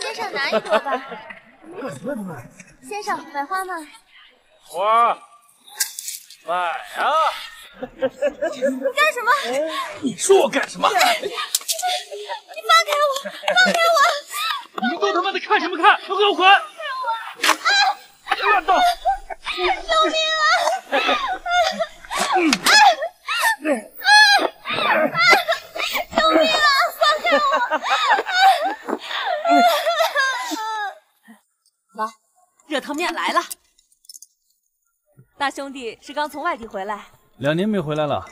先生拿一朵吧。干什么先生，买花吗？花，买啊！你干什么？你说我干什么？你放开我！放开我！你们都他妈的看什么看？都给我滚！乱动！救命啊！救命啊！放开我！来，热汤面来了。大兄弟是刚从外地回来，两年没回来了，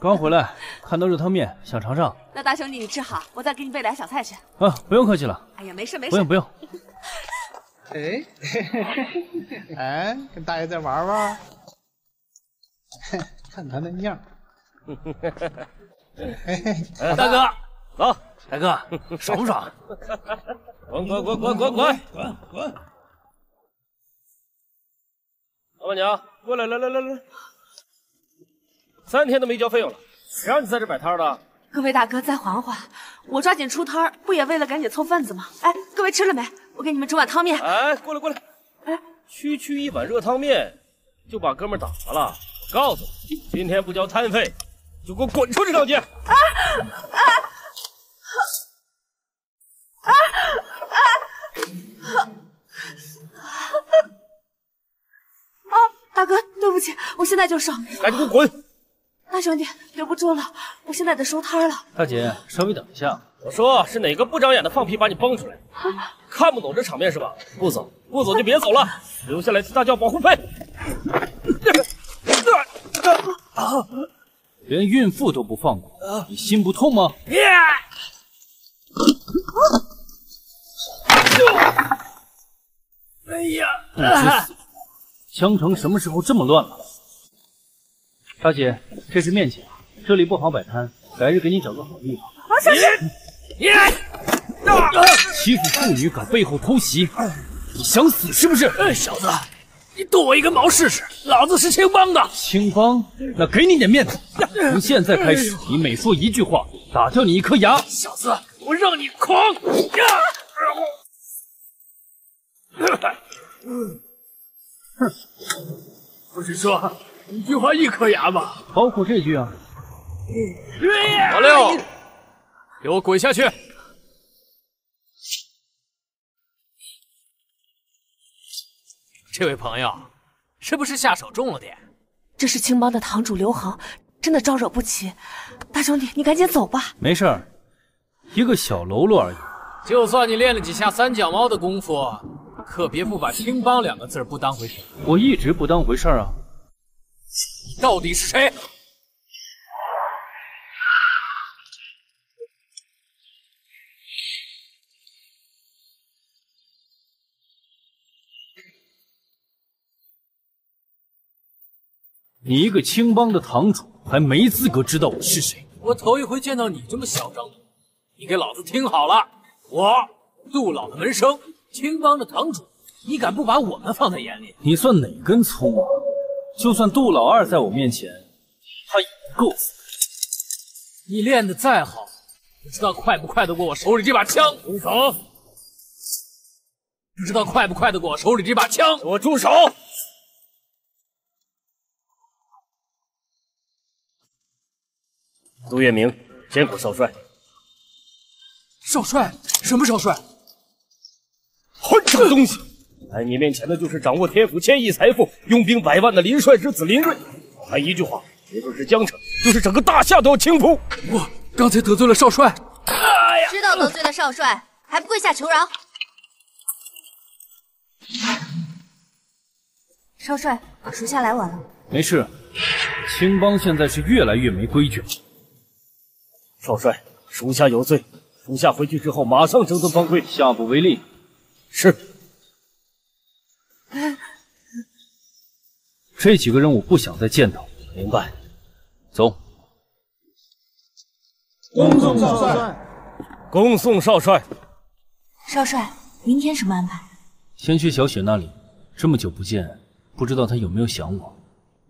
刚回来看到热汤面，想尝尝。那大兄弟你吃好，我再给你备俩小菜去。啊，不用客气了。哎呀，没事没事，不用不用。哎，哎，跟大爷再玩玩。看他那样。哎，大哥，走，大哥，爽不爽？滚滚滚滚滚滚滚滚！老板娘，过来，来来来来，三天都没交费用了，谁让你在这摆摊的？各位大哥再缓缓，我抓紧出摊，不也为了赶紧凑份子吗？哎，各位吃了没？我给你们煮碗汤面。哎，过来过来，哎，区区一碗热汤面就把哥们打发了。我告诉你，今天不交摊费，就给我滚出这条街！啊啊啊啊！啊，大哥，对不起，我现在就收。赶紧给我滚！大兄弟，留不住了，我现在得收摊了。大姐，稍微等一下。我说是哪个不长眼的放屁把你崩出来？看不懂这场面是吧？不走，不走就别走了，留下来替他交保护费。啊连孕妇都不放过，你心不痛吗？哎呀！不知死！江城什么时候这么乱了？大姐，这是面前，这里不好摆摊，改日给你找个好地方。啊，小心！欺负妇女敢背后偷袭，你想死是不是？小子，你剁我一根毛试试！老子是青帮的。青帮？那给你点面子，从现在开始，你每说一句话，打掉你一颗牙。小子，我让你狂！哼，不是说一句话一颗牙吗？包括这句啊。老六，给我滚下去！这位朋友，是不是下手重了点？这是青帮的堂主刘恒，真的招惹不起。大兄弟，你赶紧走吧。没事儿，一个小喽啰而已。就算你练了几下三脚猫的功夫，可别不把青帮两个字不当回事。我一直不当回事啊。你到底是谁？你一个青帮的堂主，还没资格知道我是谁。我头一回见到你这么嚣张的，你给老子听好了，我杜老的门生，青帮的堂主，你敢不把我们放在眼里？你算哪根葱啊？就算杜老二在我面前，他也不够死。你练的再好，不知道快不快得过我手里这把枪？住手！不知道快不快得过我手里这把枪？给我住手！杜月明，千古少帅。少帅？什么少帅？混账东西！在你面前的就是掌握天府千亿财富、拥兵百万的林帅之子林睿。还一句话，别说是江城，就是整个大夏都要倾覆。我刚才得罪了少帅。哎呀！知道得罪了少帅，还不跪下求饶？少帅，属下来晚了。没事，青帮现在是越来越没规矩了。少帅，属下有罪，属下回去之后马上整顿帮规，下不为例。是。这几个人我不想再见到。明白。走。恭送少帅。恭送少帅。少帅，明天什么安排？先去小雪那里。这么久不见，不知道她有没有想我。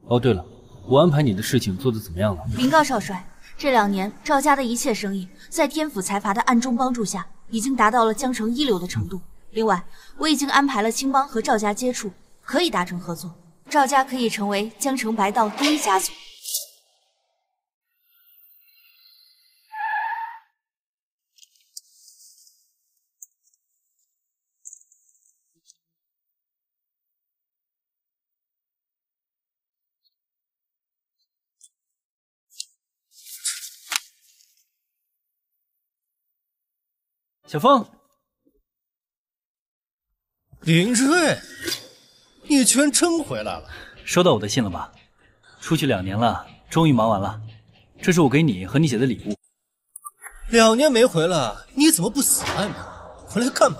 哦，对了，我安排你的事情做得怎么样了？禀告少帅，这两年赵家的一切生意，在天府财阀的暗中帮助下，已经达到了江城一流的程度。另外，我已经安排了青帮和赵家接触，可以达成合作。赵家可以成为江城白道第一家族。小风，林睿，你居然真回来了！收到我的信了吧？出去两年了，终于忙完了。这是我给你和你姐的礼物。两年没回来，你怎么不死外面？回来干嘛？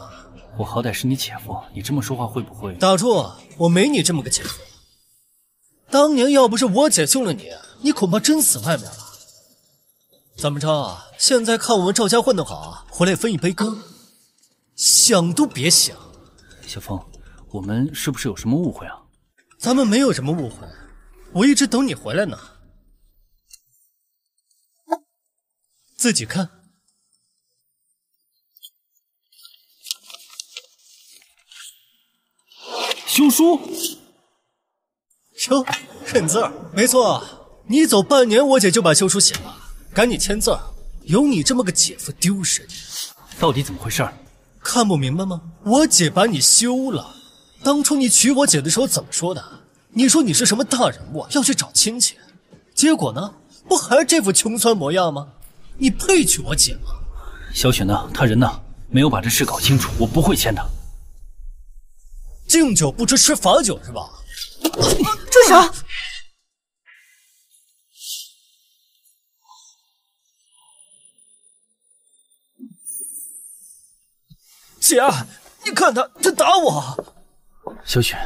我好歹是你姐夫，你这么说话会不会？打住！我没你这么个姐夫。当年要不是我姐救了你，你恐怕真死外面了。怎么着？现在看我们赵家混得好，回来分一杯羹，想都别想。小峰，我们是不是有什么误会啊？咱们没有什么误会，我一直等你回来呢。自己看。休书。哟，认字儿，没错，你走半年，我姐就把休书写了。赶紧签字！有你这么个姐夫丢人，到底怎么回事？看不明白吗？我姐把你休了。当初你娶我姐的时候怎么说的？你说你是什么大人物，要去找亲戚。结果呢？不还是这副穷酸模样吗？你配娶我姐吗？小雪呢？她人呢？没有把这事搞清楚，我不会签的。敬酒不吃吃罚酒是吧？住手！姐，你看他，他打我！小雪，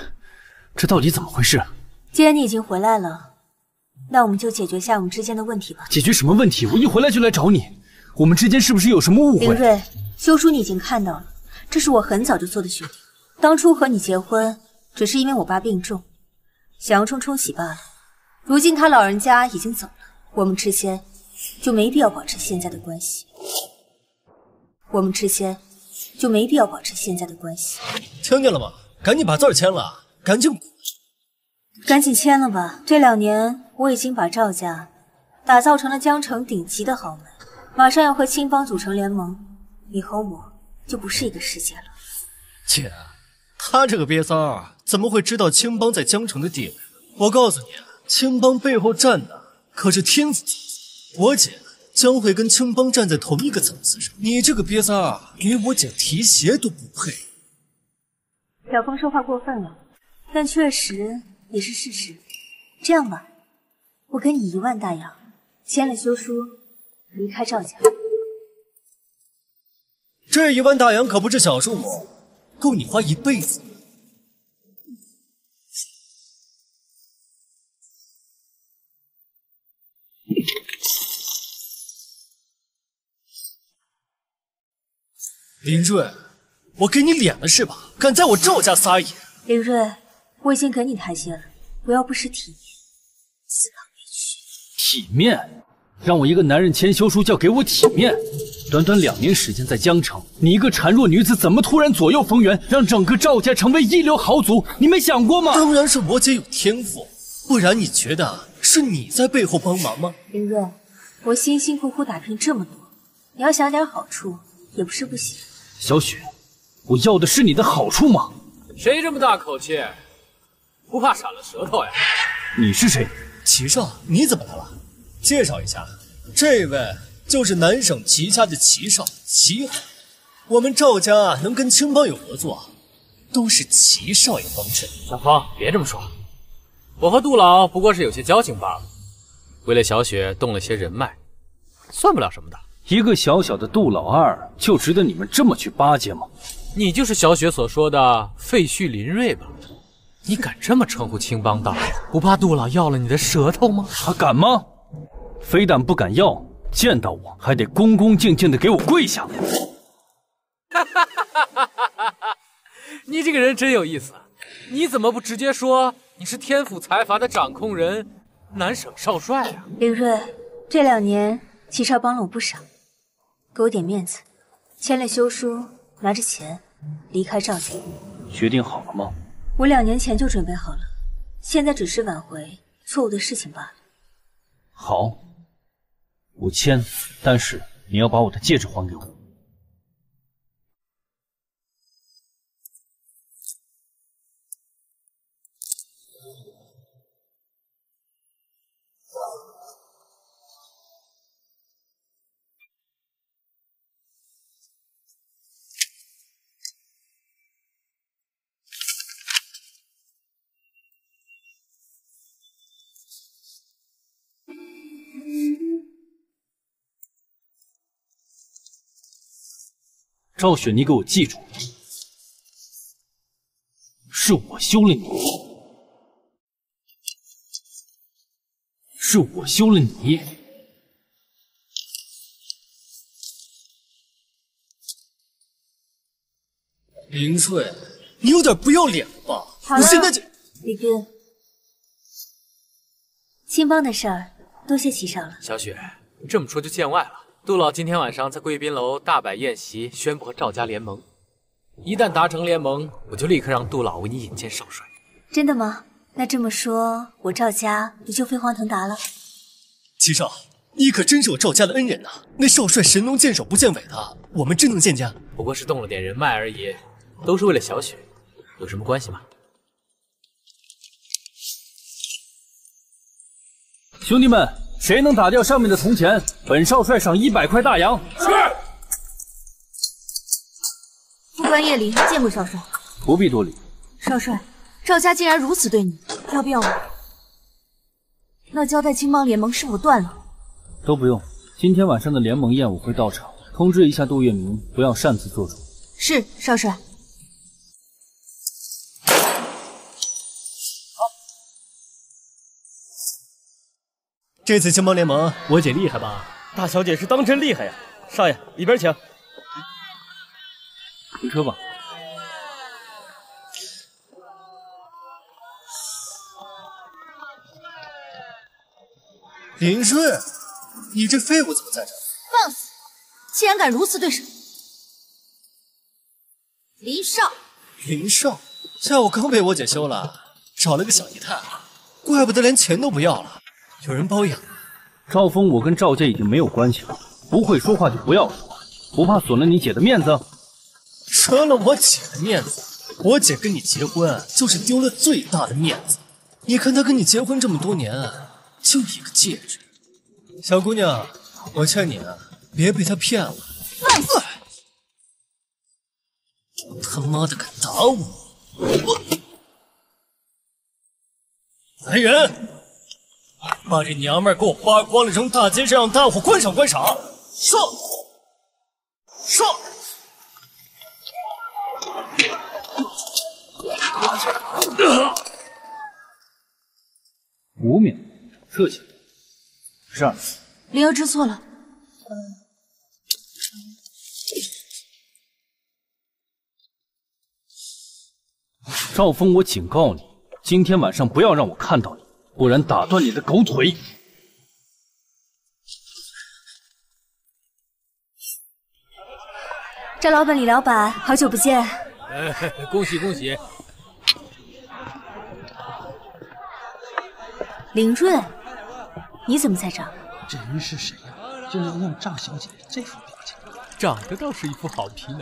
这到底怎么回事？既然你已经回来了，那我们就解决下我们之间的问题吧。解决什么问题？我一回来就来找你，我们之间是不是有什么误会？林睿，休书你已经看到了，这是我很早就做的决定。当初和你结婚，只是因为我爸病重，想要冲冲喜罢了。如今他老人家已经走了，我们之间就没必要保持现在的关系。我们之间。就没必要保持现在的关系，听见了吗？赶紧把字签了，赶紧滚！赶紧签了吧！这两年我已经把赵家打造成了江城顶级的豪门，马上要和青帮组成联盟，你和我就不是一个世界了。姐，他这个瘪三儿怎么会知道青帮在江城的地位？我告诉你，青帮背后站的可是天子，我姐。将会跟青帮站在同一个层次上。你这个瘪三儿，连我姐提鞋都不配。小风说话过分了，但确实也是事实。这样吧，我给你一万大洋，签了休书，离开赵家。这一万大洋可不是小数目，够你花一辈子。林睿，我给你脸了是吧？敢在我赵家撒野！林睿，我已经给你台阶了，不要不识体面，自讨没趣。体面？让我一个男人签休书叫给我体面？短短两年时间在江城，你一个孱弱女子怎么突然左右逢源，让整个赵家成为一流豪族？你没想过吗？当然是我姐有天赋，不然你觉得是你在背后帮忙吗？林睿，我辛辛苦苦打拼这么多，你要想点好处也不是不行。小雪，我要的是你的好处吗？谁这么大口气，不怕闪了舌头呀？你是谁？齐少，你怎么来了？介绍一下，这位就是南省齐家的齐少，齐海。我们赵家能跟青帮有合作，都是齐少爷帮衬。小芳，别这么说，我和杜老不过是有些交情罢了。为了小雪动了些人脉，算不了什么的。一个小小的杜老二就值得你们这么去巴结吗？你就是小雪所说的废墟林睿吧？你敢这么称呼青帮大佬，不怕杜老要了你的舌头吗？他敢吗？非但不敢要，见到我还得恭恭敬敬的给我跪下。哈哈哈哈哈！你这个人真有意思，你怎么不直接说你是天府财阀的掌控人，南省少帅啊？林睿，这两年齐少帮了我不少。给我点面子，签了休书，拿着钱离开赵家。决定好了吗？我两年前就准备好了，现在只是挽回错误的事情罢了。好，我签，但是你要把我的戒指还给我。赵雪，你给我记住，是我休了你，是我休了你。林翠，你有点不要脸吧？好了，我现在就……李斌，青帮的事儿，多谢齐少了。小雪，这么说就见外了。杜老今天晚上在贵宾楼大摆宴席，宣布和赵家联盟。一旦达成联盟，我就立刻让杜老为你引荐少帅。真的吗？那这么说，我赵家不就飞黄腾达了？齐少，你可真是我赵家的恩人呐！那少帅神龙见首不见尾的，我们真能见见？不过是动了点人脉而已，都是为了小雪，有什么关系吗？兄弟们！谁能打掉上面的铜钱，本少帅赏一百块大洋。是。副官叶林见过少帅，不必多礼。少帅，赵家竟然如此对你，要不要我？那交代青帮联盟是否断了？都不用。今天晚上的联盟宴我会到场，通知一下杜月明，不要擅自做主。是少帅。这次青帮联盟，我姐厉害吧？大小姐是当真厉害呀！少爷，里边请。回车吧。林顺，你这废物怎么在这？放肆！竟然敢如此对手！林少，林少，下午刚被我姐休了，找了个小姨太，怪不得连钱都不要了。有人包养，赵峰，我跟赵家已经没有关系了，不会说话就不要说，不怕损了你姐的面子？折了我姐的面子？我姐跟你结婚就是丢了最大的面子。你看她跟你结婚这么多年，就一个戒指。小姑娘，我劝你啊，别被她骗了。放肆！他妈的敢打我！我，来人！把这娘们给我扒光了，扔大街上，让大伙观赏观赏。上，上！五秒，侧起。是。灵儿知错了。赵峰，我警告你，今天晚上不要让我看到你。不然打断你的狗腿！赵老板、李老板，好久不见！哎，恭喜恭喜！林润，你怎么在这儿？这人是谁呀？竟然让赵小姐这副表情？长得倒是一副好皮囊。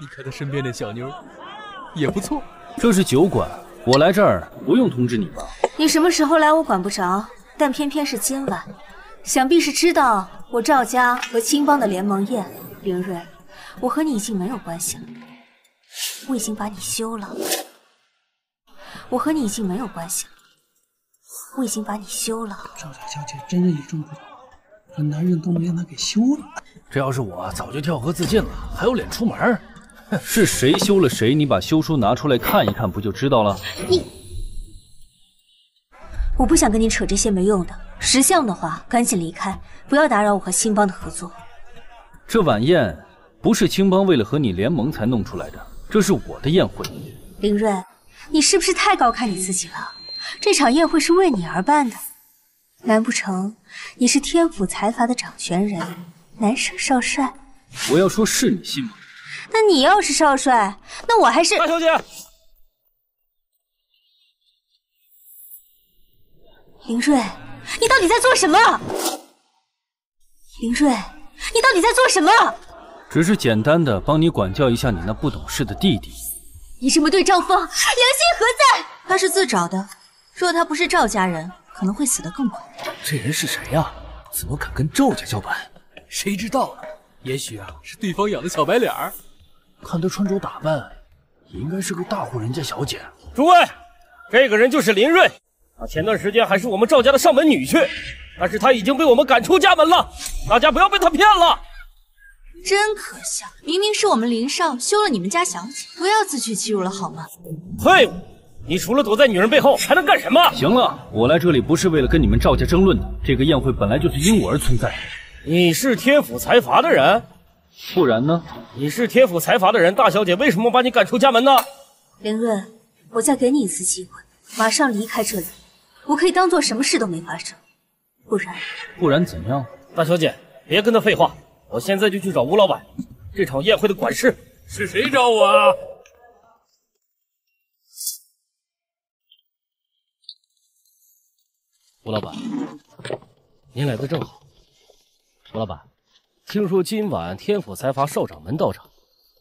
你看他身边的小妞，也不错。这是酒馆。我来这儿不用通知你吧？你什么时候来我管不着，但偏偏是今晚，想必是知道我赵家和青帮的联盟宴。林睿，我和你已经没有关系了，我已经把你休了。我和你已经没有关系了，我已经把你休了。赵家小姐真的与众不同，这男人都没让她给休了。这要是我，早就跳河自尽了，还有脸出门？是谁休了谁？你把休书拿出来看一看，不就知道了？你，我不想跟你扯这些没用的。识相的话，赶紧离开，不要打扰我和青帮的合作。这晚宴不是青帮为了和你联盟才弄出来的，这是我的宴会。林睿，你是不是太高看你自己了？这场宴会是为你而办的，难不成你是天府财阀的掌权人，南省少帅？我要说是你信吗？那你要是少帅，那我还是大小姐。林睿，你到底在做什么？林睿，你到底在做什么？只是简单的帮你管教一下你那不懂事的弟弟。你这么对赵峰，良心何在？他是自找的，若他不是赵家人，可能会死得更快。这人是谁呀？怎么敢跟赵家叫板？谁知道呢？也许啊，是对方养的小白脸儿。看他穿着打扮，也应该是个大户人家小姐。诸位，这个人就是林睿。他前段时间还是我们赵家的上门女婿，但是他已经被我们赶出家门了。大家不要被他骗了。真可笑，明明是我们林少休了你们家小姐，不要自取其辱了好吗？废物！你除了躲在女人背后，还能干什么？行了，我来这里不是为了跟你们赵家争论的。这个宴会本来就是因我而存在。你是天府财阀的人，不然呢？你是天府财阀的人，大小姐为什么把你赶出家门呢？林睿，我再给你一次机会，马上离开这里。我可以当做什么事都没发生，不然，不然怎样？大小姐，别跟他废话，我现在就去找吴老板，这场宴会的管事。是谁找我啊？吴老板，您来的正好。吴老板，听说今晚天府财阀少掌门到场，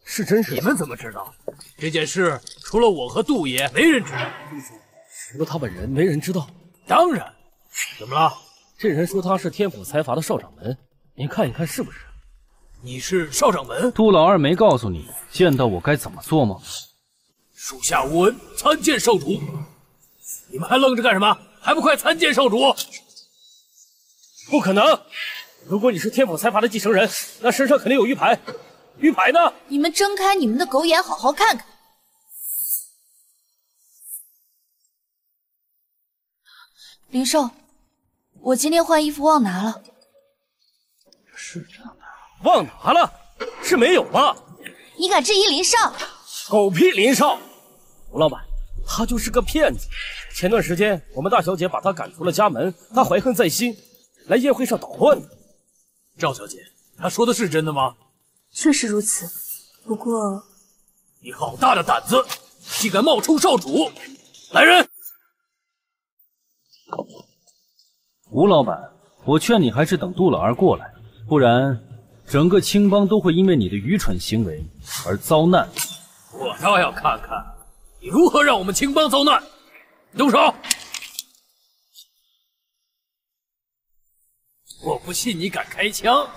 是真是？你们怎么知道？这件事除了我和杜爷，没人知道。除了他本人，没人知道。当然。怎么了？这人说他是天府财阀的少掌门，您看一看是不是？你是少掌门？杜老二没告诉你见到我该怎么做吗？属下无恩，参见少主。你们还愣着干什么？还不快参见少主！不可能！如果你是天府财阀的继承人，那身上肯定有玉牌。玉牌呢？你们睁开你们的狗眼，好好看看。林少，我今天换衣服忘拿了。是这样的，忘拿了？是没有吧？你敢质疑林少？狗屁林少！吴老板，他就是个骗子。前段时间我们大小姐把他赶出了家门，他怀恨在心，来宴会上捣乱的。赵小姐，他说的是真的吗？确实如此。不过，你好大的胆子，竟敢冒充少主！来人！吴老板，我劝你还是等杜老二过来，不然整个青帮都会因为你的愚蠢行为而遭难。我倒要看看你如何让我们青帮遭难！动手！我不信你敢开枪！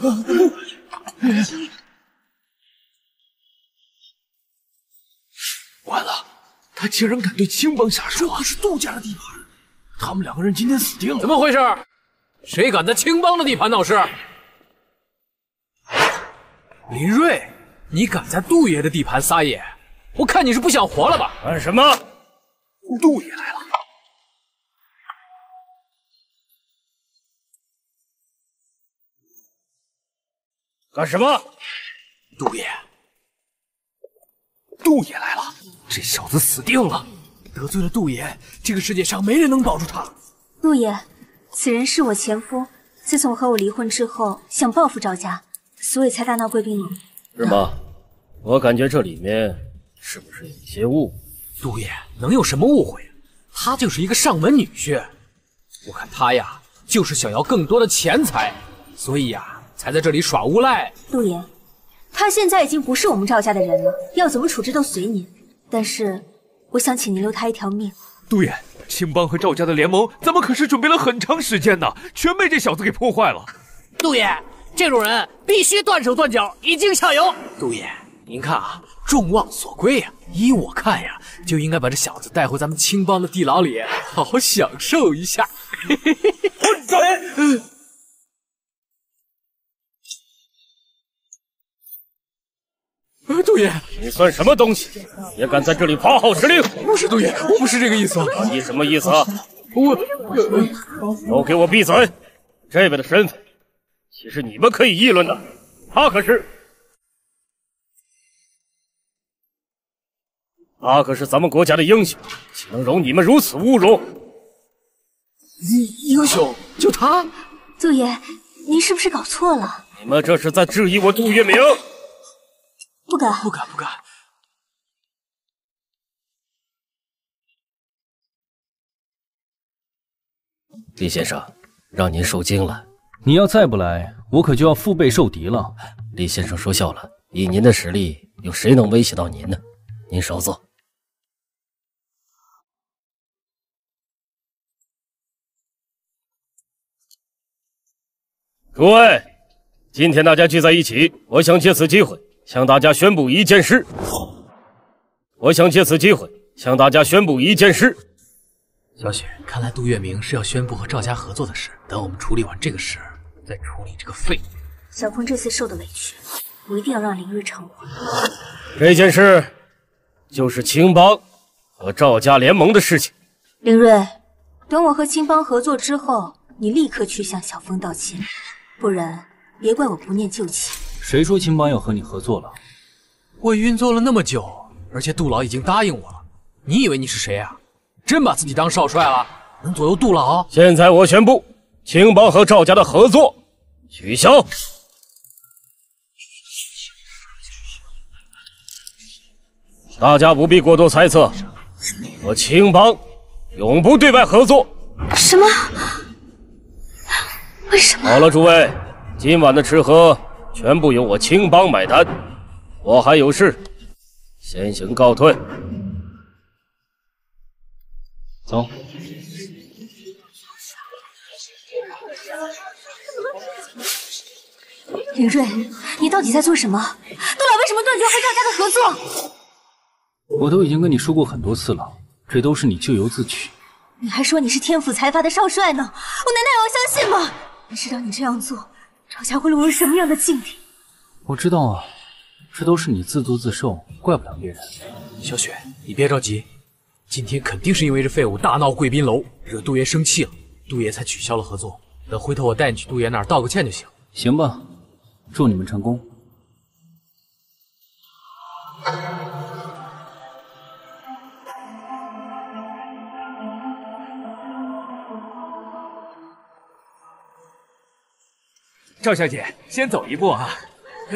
他竟然敢对青帮下手！这可是杜家的地盘，他们两个人今天死定了！怎么回事？谁敢在青帮的地盘闹事？林瑞，你敢在杜爷的地盘撒野？我看你是不想活了吧？干什么？杜爷来了！干什么？杜爷，杜爷来了！这小子死定了！得罪了杜爷，这个世界上没人能保住他。杜爷，此人是我前夫，自从和我离婚之后，想报复赵家，所以才大闹贵宾楼。是吗？我感觉这里面是不是有些误会？杜爷能有什么误会？他就是一个上门女婿，我看他呀，就是想要更多的钱财，所以呀，才在这里耍无赖。杜爷，他现在已经不是我们赵家的人了，要怎么处置都随您。但是，我想请您留他一条命。杜爷，青帮和赵家的联盟，咱们可是准备了很长时间呢，全被这小子给破坏了。杜爷，这种人必须断手断脚，以儆效尤。杜爷，您看啊，众望所归呀。依我看呀，就应该把这小子带回咱们青帮的地牢里，好好享受一下。混账！杜爷，你算什么东西？也敢在这里发号施令？不是杜爷，我不是这个意思。你什么意思啊？我，都给我闭嘴！这位的身份，岂是你们可以议论的？他可是，他可是咱们国家的英雄，岂能容你们如此侮辱？英英雄？就他？杜爷，您是不是搞错了？你们这是在质疑我杜月明？不敢，不敢，不敢。李先生，让您受惊了。你要再不来，我可就要腹背受敌了。李先生说笑了，以您的实力，有谁能威胁到您呢？您稍坐。诸位，今天大家聚在一起，我想借此机会向大家宣布一件事。我想借此机会向大家宣布一件事。小雪，看来杜月明是要宣布和赵家合作的事。等我们处理完这个事，再处理这个废物。小峰这次受的委屈，我一定要让林睿偿还。这件事就是青帮和赵家联盟的事情。林睿，等我和青帮合作之后，你立刻去向小峰道歉，不然别怪我不念旧情。谁说青帮要和你合作了？我运作了那么久，而且杜老已经答应我了。你以为你是谁啊？真把自己当少帅了？能左右杜老？现在我宣布，青帮和赵家的合作取消。大家不必过多猜测，我青帮永不对外合作。什么？为什么？好了，诸位，今晚的吃喝全部由我青帮买单。我还有事，先行告退。走。林睿，你到底在做什么？杜老为什么断绝和赵家的合作？我都已经跟你说过很多次了，这都是你咎由自取。你还说你是天府财阀的少帅呢，我难道要相信吗？你知道你这样做，赵家会落入什么样的境地？我知道啊，这都是你自作自受，怪不了别人。小雪，你别着急，今天肯定是因为这废物大闹贵宾楼，惹杜爷生气了，杜爷才取消了合作。等回头我带你去杜爷那儿道个歉就行。行吧，祝你们成功。赵小姐，先走一步啊！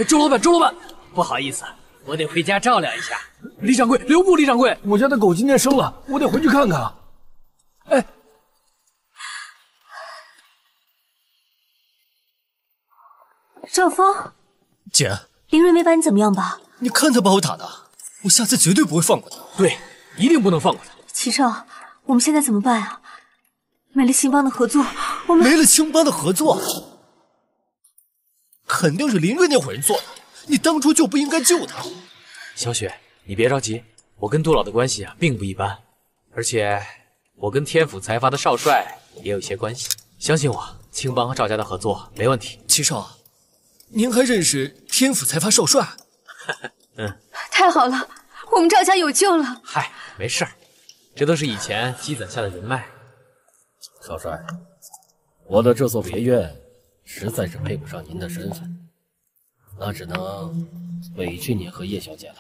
周老板，周老板，不好意思，我得回家照料一下。李掌柜，留步！李掌柜，我家的狗今天生了，我得回去看看。哎，赵峰，姐，林睿没把你怎么样吧？你看他把我打的，我下次绝对不会放过他。对，一定不能放过他。齐少，我们现在怎么办啊？没了青帮的合作，我们没了青帮的合作。肯定是林睿那伙人做的，你当初就不应该救他。小雪，你别着急，我跟杜老的关系啊并不一般，而且我跟天府财阀的少帅也有一些关系。相信我，青帮和赵家的合作没问题。齐少，您还认识天府财阀少帅？嗯，太好了，我们赵家有救了。嗨，没事儿，这都是以前积攒下的人脉。少帅，我的这座别院。实在是配不上您的身份，那只能委屈您和叶小姐了。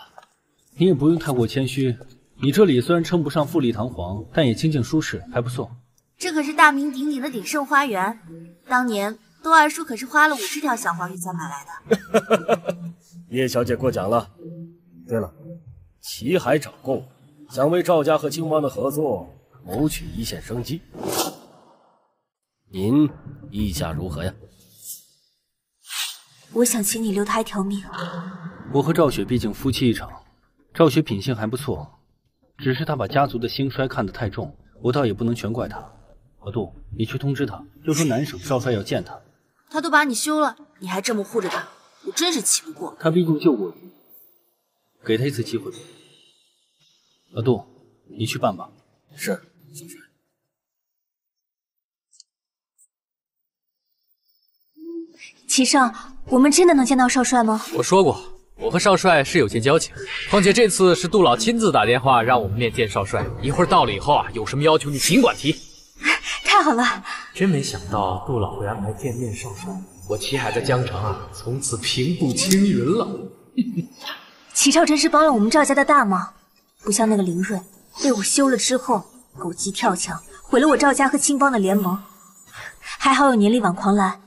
你也不用太过谦虚，你这里虽然称不上富丽堂皇，但也清静舒适，还不错。这可是大名鼎鼎的鼎盛花园，当年窦二叔可是花了五十条小黄鱼才买来的。叶小姐过奖了。对了，齐海找过想为赵家和青帮的合作谋取一线生机，您意下如何呀？我想请你留他一条命。我和赵雪毕竟夫妻一场，赵雪品性还不错，只是她把家族的兴衰看得太重，我倒也不能全怪她。阿杜，你去通知他，就说南省少帅要见他。他都把你休了，你还这么护着他，我真是气不过。他毕竟救过你，给他一次机会吧。阿杜，你去办吧。是，少帅。齐少，我们真的能见到少帅吗？我说过，我和少帅是有些交情。况且这次是杜老亲自打电话让我们面见少帅，一会儿到了以后啊，有什么要求你尽管提。太好了！真没想到杜老会安排见面少帅，我齐海在江城啊，从此平步青云了。齐少真是帮了我们赵家的大忙，不像那个林睿，被我休了之后狗急跳墙，毁了我赵家和青帮的联盟。还好有年力挽狂澜。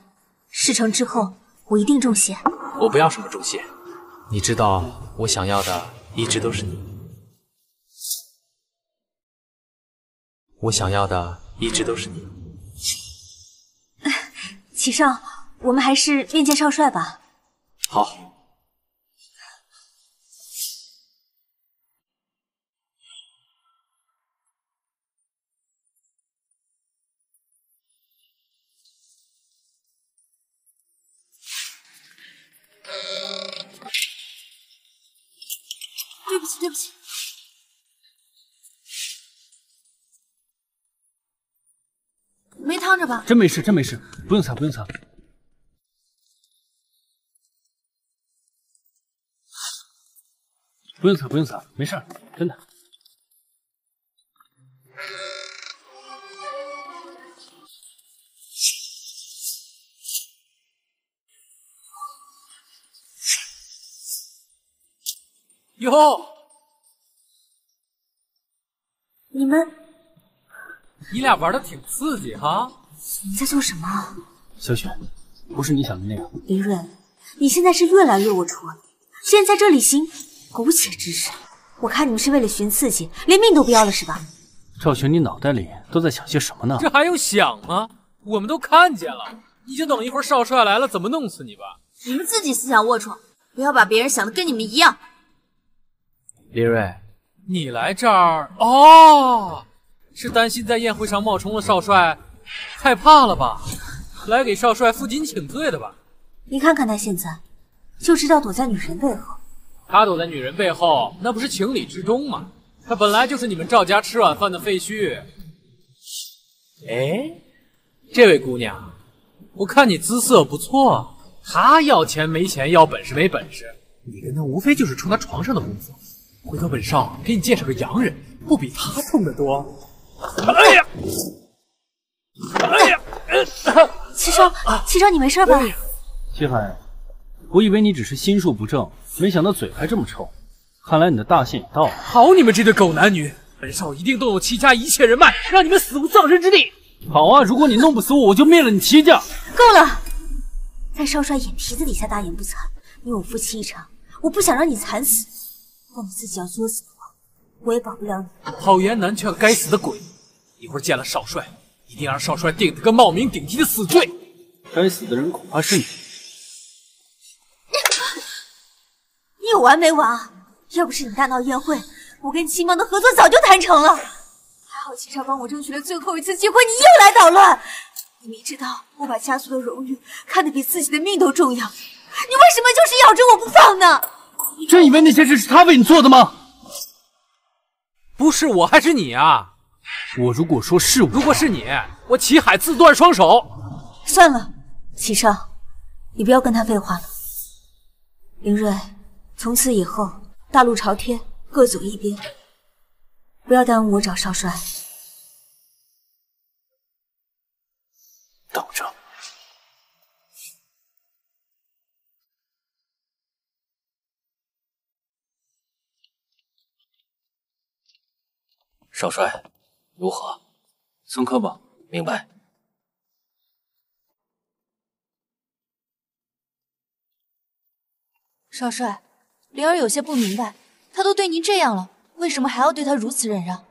事成之后，我一定重谢。我不要什么重谢，你知道我想要的一直都是你，我想要的一直都是你。启少，我们还是面见少帅吧。好。对不起。没烫着吧？真没事，真没事，不用擦，不用擦。不用擦，不用擦，没事，真的。哟，你们你俩玩的挺刺激哈！你在做什么？小雪，不是你想的那样。林睿，你现在是越来越龌龊了，竟然在这里行苟且之事。我看你们是为了寻刺激，连命都不要了是吧？赵雪，你脑袋里都在想些什么呢？这还用想吗？我们都看见了，你就等一会儿少帅来了怎么弄死你吧。你们自己思想龌龊，不要把别人想的跟你们一样。林睿，你来这儿哦，是担心在宴会上冒充了少帅，害怕了吧？来给少帅负荆请罪的吧？你看看他现在，就知道躲在女人背后。他躲在女人背后，那不是情理之中吗？他本来就是你们赵家吃晚饭的废墟。哎，这位姑娘，我看你姿色不错，他要钱没钱，要本事没本事，你跟他无非就是冲他床上的功夫。回头本少给你介绍个洋人，不比他痛得多。哎呀，哎呀，齐少，齐少，你没事吧？齐海，我以为你只是心术不正，没想到嘴还这么臭。看来你的大限已到了。好你们这对狗男女，本少一定动用齐家一切人脉，让你们死无葬身之地。好啊，如果你弄不死我，我就灭了你齐家。够了，在少帅眼皮子底下大言不惭，你我夫妻一场，我不想让你惨死。若你自己要作死的话，我也保不了你。好言难劝，该死的鬼！一会儿见了少帅，一定让少帅定他个冒名顶替的死罪。该死的人恐怕是你。你有完没完？要不是你大闹宴会，我跟青帮的合作早就谈成了。还好秦少帮我争取了最后一次机会，你又来捣乱。你明知道我把家族的荣誉看得比自己的命都重要，你为什么就是咬着我不放呢？你真以为那些事是他为你做的吗？不是我还是你啊？我如果说是我，如果是你，我齐海自断双手。算了，齐少，你不要跟他废话了。林睿，从此以后大路朝天，各走一边，不要耽误我找少帅。等着。少帅，如何？送客吧。明白。少帅，灵儿有些不明白，他都对您这样了，为什么还要对他如此忍让？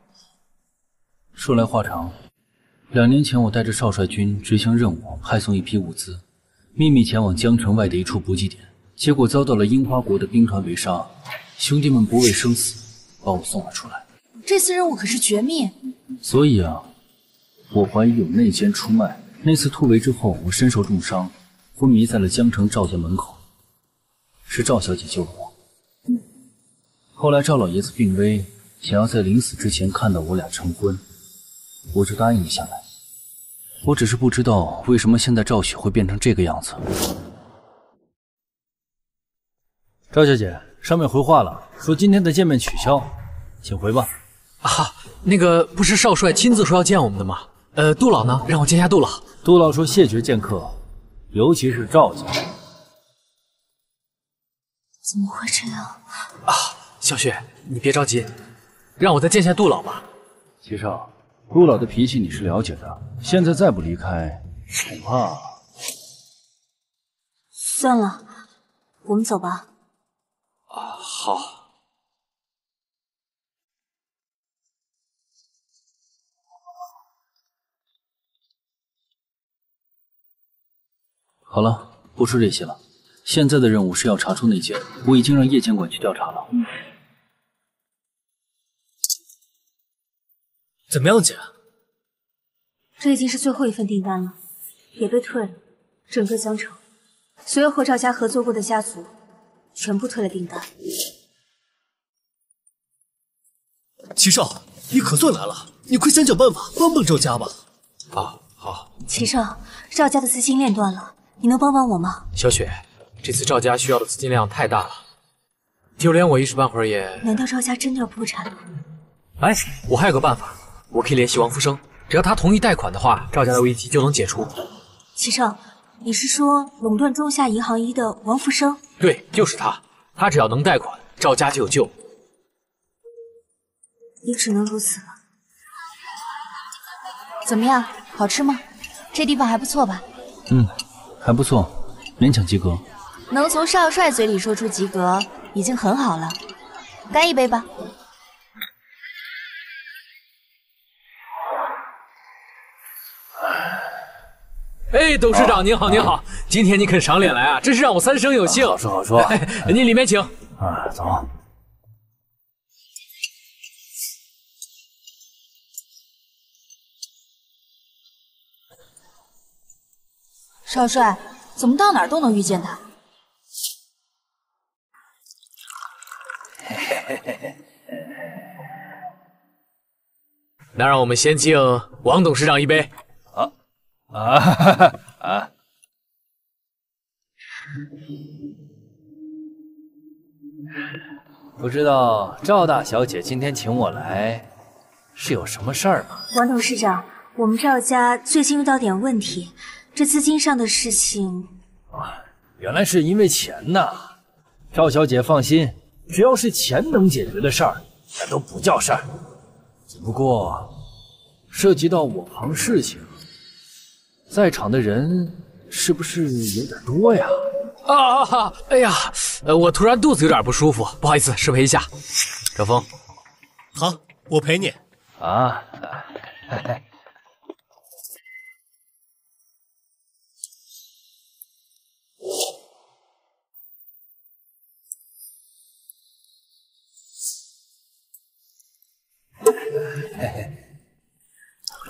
说来话长，两年前我带着少帅军执行任务，派送一批物资，秘密前往江城外的一处补给点，结果遭到了樱花国的兵团围杀，兄弟们不畏生死，把我送了出来。这次任务可是绝密，所以啊，我怀疑有内奸出卖。那次突围之后，我身受重伤，昏迷在了江城赵家门口。是赵小姐救了我。后来赵老爷子病危，想要在临死之前看到我俩成婚，我就答应了下来。我只是不知道为什么现在赵雪会变成这个样子。赵小姐，上面回话了，说今天的见面取消，请回吧。啊，那个不是少帅亲自说要见我们的吗？呃，杜老呢？让我见下杜老。杜老说谢绝见客，尤其是赵家。怎么会这样？啊，小雪，你别着急，让我再见下杜老吧。齐少，杜老的脾气你是了解的，现在再不离开，恐怕……算了，我们走吧。啊，好。好了，不说这些了。现在的任务是要查出内奸，我已经让叶监管去调查了。嗯。怎么样，姐？这已经是最后一份订单了，也被退了。整个江城，所有和赵家合作过的家族，全部退了订单。齐少，你可算来了，你快想想办法帮帮赵家吧。啊，好。齐少，赵家的资金链断了，你能帮帮我吗？小雪，这次赵家需要的资金量太大了，就连我一时半会儿也……难道赵家真的要破产了？哎，我还有个办法，我可以联系王福生，只要他同意贷款的话，赵家的危机就能解除。齐少，你是说垄断中下银行一的王福生？对，就是他。他只要能贷款，赵家就有救。也只能如此了。怎么样，好吃吗？这地方还不错吧？嗯，还不错，勉强及格。能从少帅嘴里说出及格，已经很好了。干一杯吧。哎，董事长您好，您好，今天你肯赏脸来啊，真是让我三生有幸。好说好说，您里面请。啊，走。少帅，怎么到哪儿都能遇见他？那让我们先敬王董事长一杯。好。啊 啊！不知道赵大小姐今天请我来是有什么事儿吗？王董事长，我们赵家最近遇到点问题，这资金上的事情……啊，原来是因为钱呐！赵小姐放心，只要是钱能解决的事儿，那都不叫事儿。只不过涉及到我行事情。在场的人是不是有点多呀？啊！哎呀，呃，我突然肚子有点不舒服，不好意思，失陪一下。赵峰，好，我陪你。啊！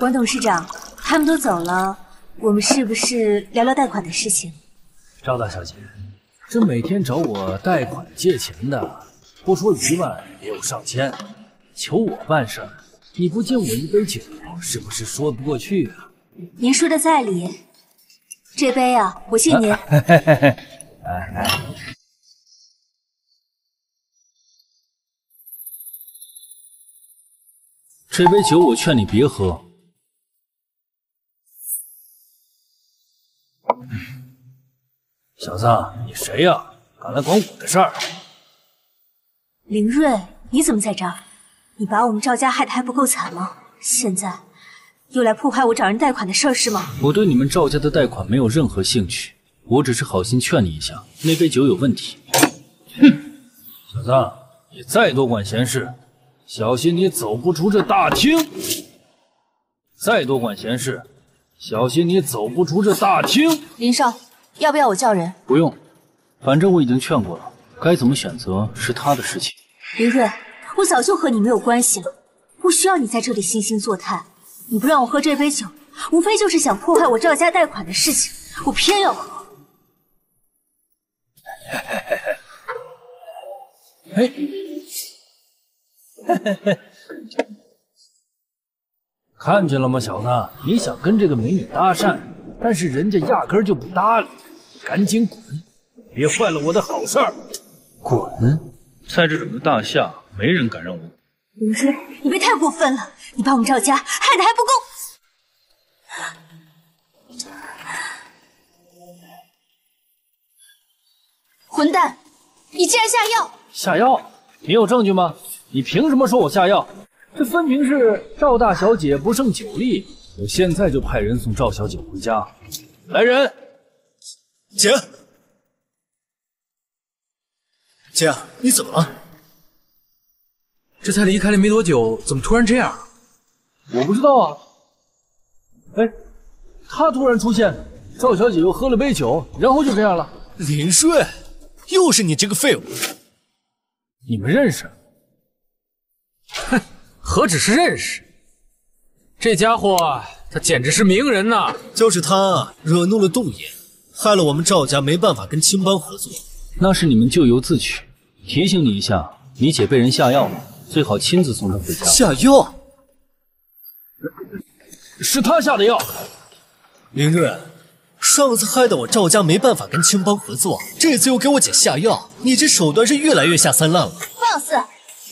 王董事长，他们都走了。我们是不是聊聊贷款的事情？赵大小姐，这每天找我贷款借钱的，不说一万也有上千，求我办事，你不敬我一杯酒，是不是说不过去啊？您说的在理，这杯啊，我敬您。这杯酒我劝你别喝。小子，你谁呀？敢来管我的事儿？林睿，你怎么在这儿？你把我们赵家害得还不够惨吗？现在又来破坏我找人贷款的事儿是吗？我对你们赵家的贷款没有任何兴趣，我只是好心劝你一下，那杯酒有问题。哼，小子，你再多管闲事，小心你走不出这大厅。再多管闲事。小心你走不出这大厅！林少，要不要我叫人？不用，反正我已经劝过了，该怎么选择是他的事情。林睿，我早就和你没有关系了，不需要你在这里惺惺作态。你不让我喝这杯酒，无非就是想破坏我赵家贷款的事情，我偏要喝。嘿，嘿嘿嘿。看见了吗，小子？你想跟这个美女搭讪，但是人家压根就不搭理，赶紧滚，别坏了我的好事儿！滚！在这种的大厦，没人敢让我滚。林睿，你别太过分了，你把我们赵家害得还不够？混蛋，你竟然下药！下药？你有证据吗？你凭什么说我下药？这分明是赵大小姐不胜酒力，我现在就派人送赵小姐回家。来人，姐，姐，你怎么了？这才离开了没多久，怎么突然这样？我不知道啊。哎，他突然出现，赵小姐又喝了杯酒，然后就这样了。林睿，又是你这个废物！你们认识？哼，何止是认识，这家伙他简直是名人呐！就是他惹怒了杜爷，害了我们赵家没办法跟青帮合作。那是你们咎由自取。提醒你一下，你姐被人下药了，最好亲自送她回家。下药？是他下的药。林睿，上次害得我赵家没办法跟青帮合作，这次又给我姐下药，你这手段是越来越下三滥了。放肆！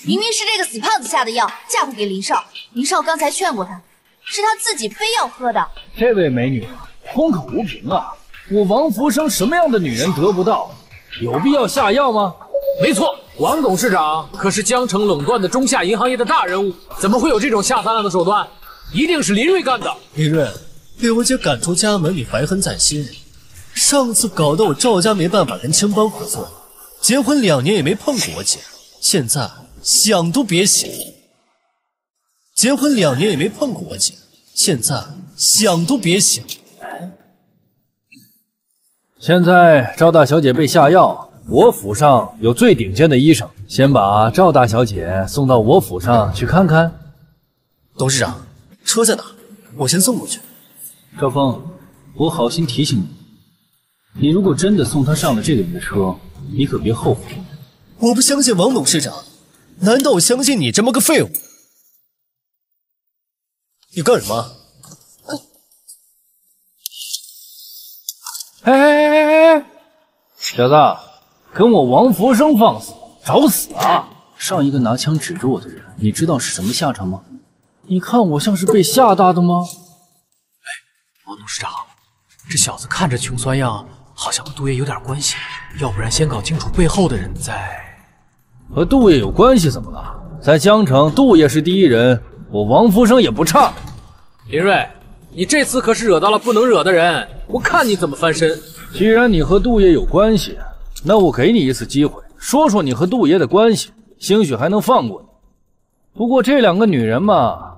明明是这个死胖子下的药，嫁祸给林少。林少刚才劝过他，是他自己非要喝的。这位美女，空口无凭啊！我王福生什么样的女人得不到？有必要下药吗？没错，王董事长可是江城垄断的中下银行业的大人物，怎么会有这种下三滥的手段？一定是林睿干的。林睿，被我姐赶出家门，你怀恨在心。上次搞得我赵家没办法跟青帮合作，结婚两年也没碰过我姐，现在想都别想。结婚两年也没碰过我姐，现在想都别想。现在赵大小姐被下药，我府上有最顶尖的医生，先把赵大小姐送到我府上去看看。董事长。车在哪？我先送过去。赵峰，我好心提醒你，你如果真的送她上了这个人的车，你可别后悔。我不相信王董事长，难道我相信你这么个废物？你干什么？哎哎哎哎哎！小子，跟我王福生放肆，找死啊！上一个拿枪指着我的人，你知道是什么下场吗？你看我像是被吓大的吗？哎，王董事长，这小子看着穷酸样，好像和杜爷有点关系。要不然先搞清楚背后的人再……和杜爷有关系怎么了？在江城，杜爷是第一人，我王福生也不差。林睿，你这次可是惹到了不能惹的人，我看你怎么翻身。既然你和杜爷有关系，那我给你一次机会，说说你和杜爷的关系，兴许还能放过你。不过这两个女人嘛……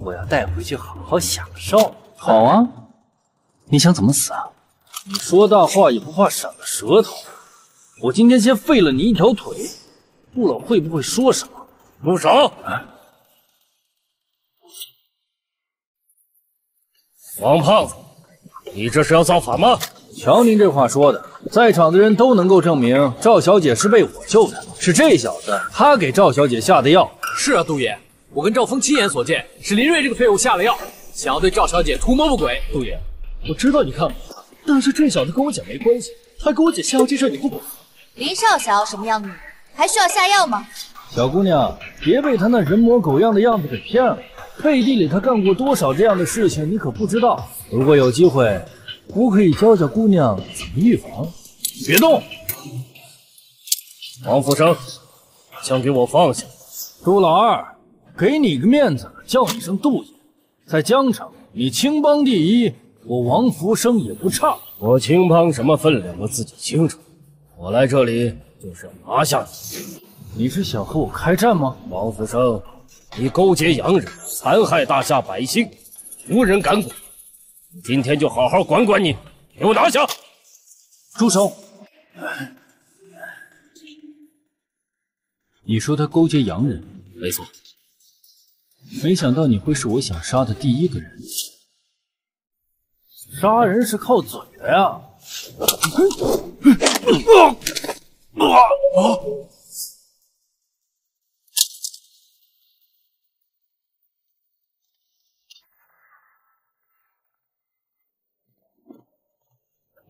我要带回去好好享受。好啊，你想怎么死啊？你说大话也不怕闪了舌头。我今天先废了你一条腿，不老会不会说什么？住手！王胖子，你这是要造反吗？瞧您这话说的，在场的人都能够证明赵小姐是被我救的，是这小子他给赵小姐下的药。是啊，杜爷。我跟赵峰亲眼所见，是林睿这个废物下了药，想要对赵小姐图谋不轨。杜爷，我知道你看不惯，但是这小子跟我姐没关系，他跟我姐下药这事你不管。林少想要什么样的女人，还需要下药吗？小姑娘，别被他那人模狗样的样子给骗了。背地里他干过多少这样的事情，你可不知道。如果有机会，我可以教教姑娘怎么预防。别动！王福生，枪给我放下！杜老二。给你个面子，叫你声杜爷。在江城，你青帮第一，我王福生也不差。我青帮什么分量，我自己清楚。我来这里就是要拿下你。你是想和我开战吗？王福生，你勾结洋人，残害大夏百姓，无人敢管。今天就好好管管你，给我拿下！住手！你说他勾结洋人？没错。没想到你会是我想杀的第一个人。杀人是靠嘴的呀！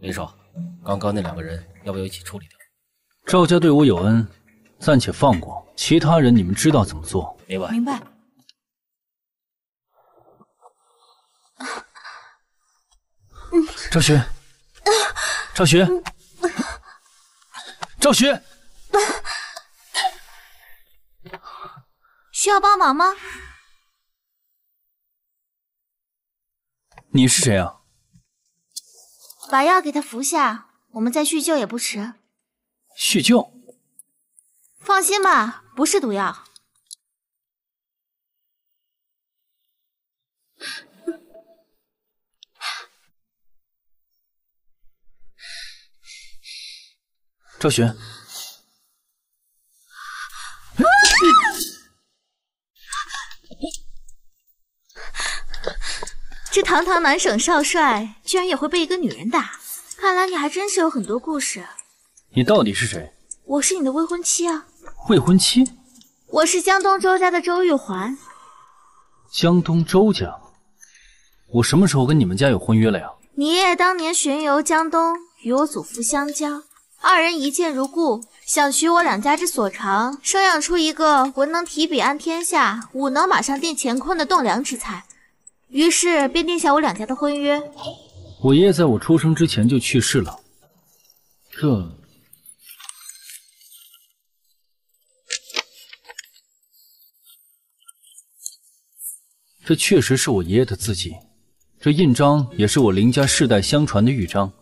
林少，刚刚那两个人要不要一起处理掉？赵家对我有恩，暂且放过。其他人你们知道怎么做？明白。明白。赵寻，赵寻，赵寻，需要帮忙吗？你是谁啊？把药给他服下，我们再叙旧也不迟。叙旧。放心吧，不是毒药。赵雪，这堂堂南省少帅，居然也会被一个女人打，看来你还真是有很多故事。你到底是谁？我是你的未婚妻啊。未婚妻？我是江东周家的周玉环。江东周家？我什么时候跟你们家有婚约了呀？你爷爷当年巡游江东，与我祖父相交，二人一见如故，想取我两家之所长，生养出一个文能提笔安天下，武能马上定乾坤的栋梁之才。于是便定下我两家的婚约。我爷爷在我出生之前就去世了，这这确实是我爷爷的字迹，这印章也是我林家世代相传的玉章。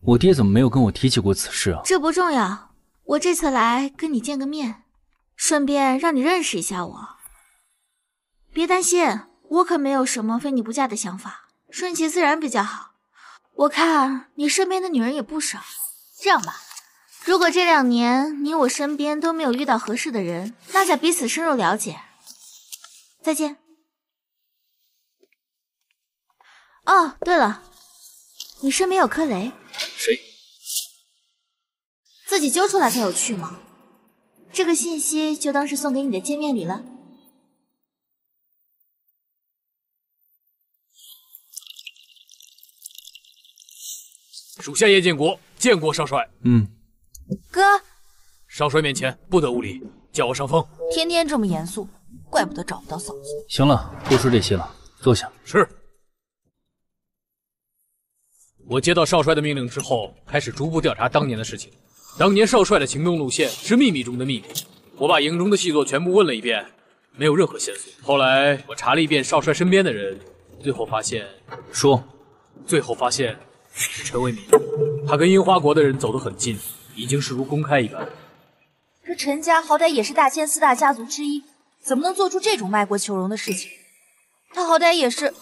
我爹怎么没有跟我提起过此事啊？这不重要，我这次来跟你见个面，顺便让你认识一下我。别担心。我可没有什么非你不嫁的想法，顺其自然比较好。我看你身边的女人也不少，这样吧，如果这两年你我身边都没有遇到合适的人，那再彼此深入了解。再见。哦，对了，你身边有柯雷？谁？自己揪出来才有趣吗？这个信息就当是送给你的见面礼了。属下叶建国见过少帅。嗯，哥，少帅面前不得无礼，叫我上峰。天天这么严肃，怪不得找不到嫂子。行了，不说这些了，坐下。是。我接到少帅的命令之后，开始逐步调查当年的事情。当年少帅的行动路线是秘密中的秘密，我把营中的细作全部问了一遍，没有任何线索。后来我查了一遍少帅身边的人，最后发现，说，最后发现。是陈为民，他跟樱花国的人走得很近，已经是如公开一般。这陈家好歹也是大千四大家族之一，怎么能做出这种卖国求荣的事情？他好歹也是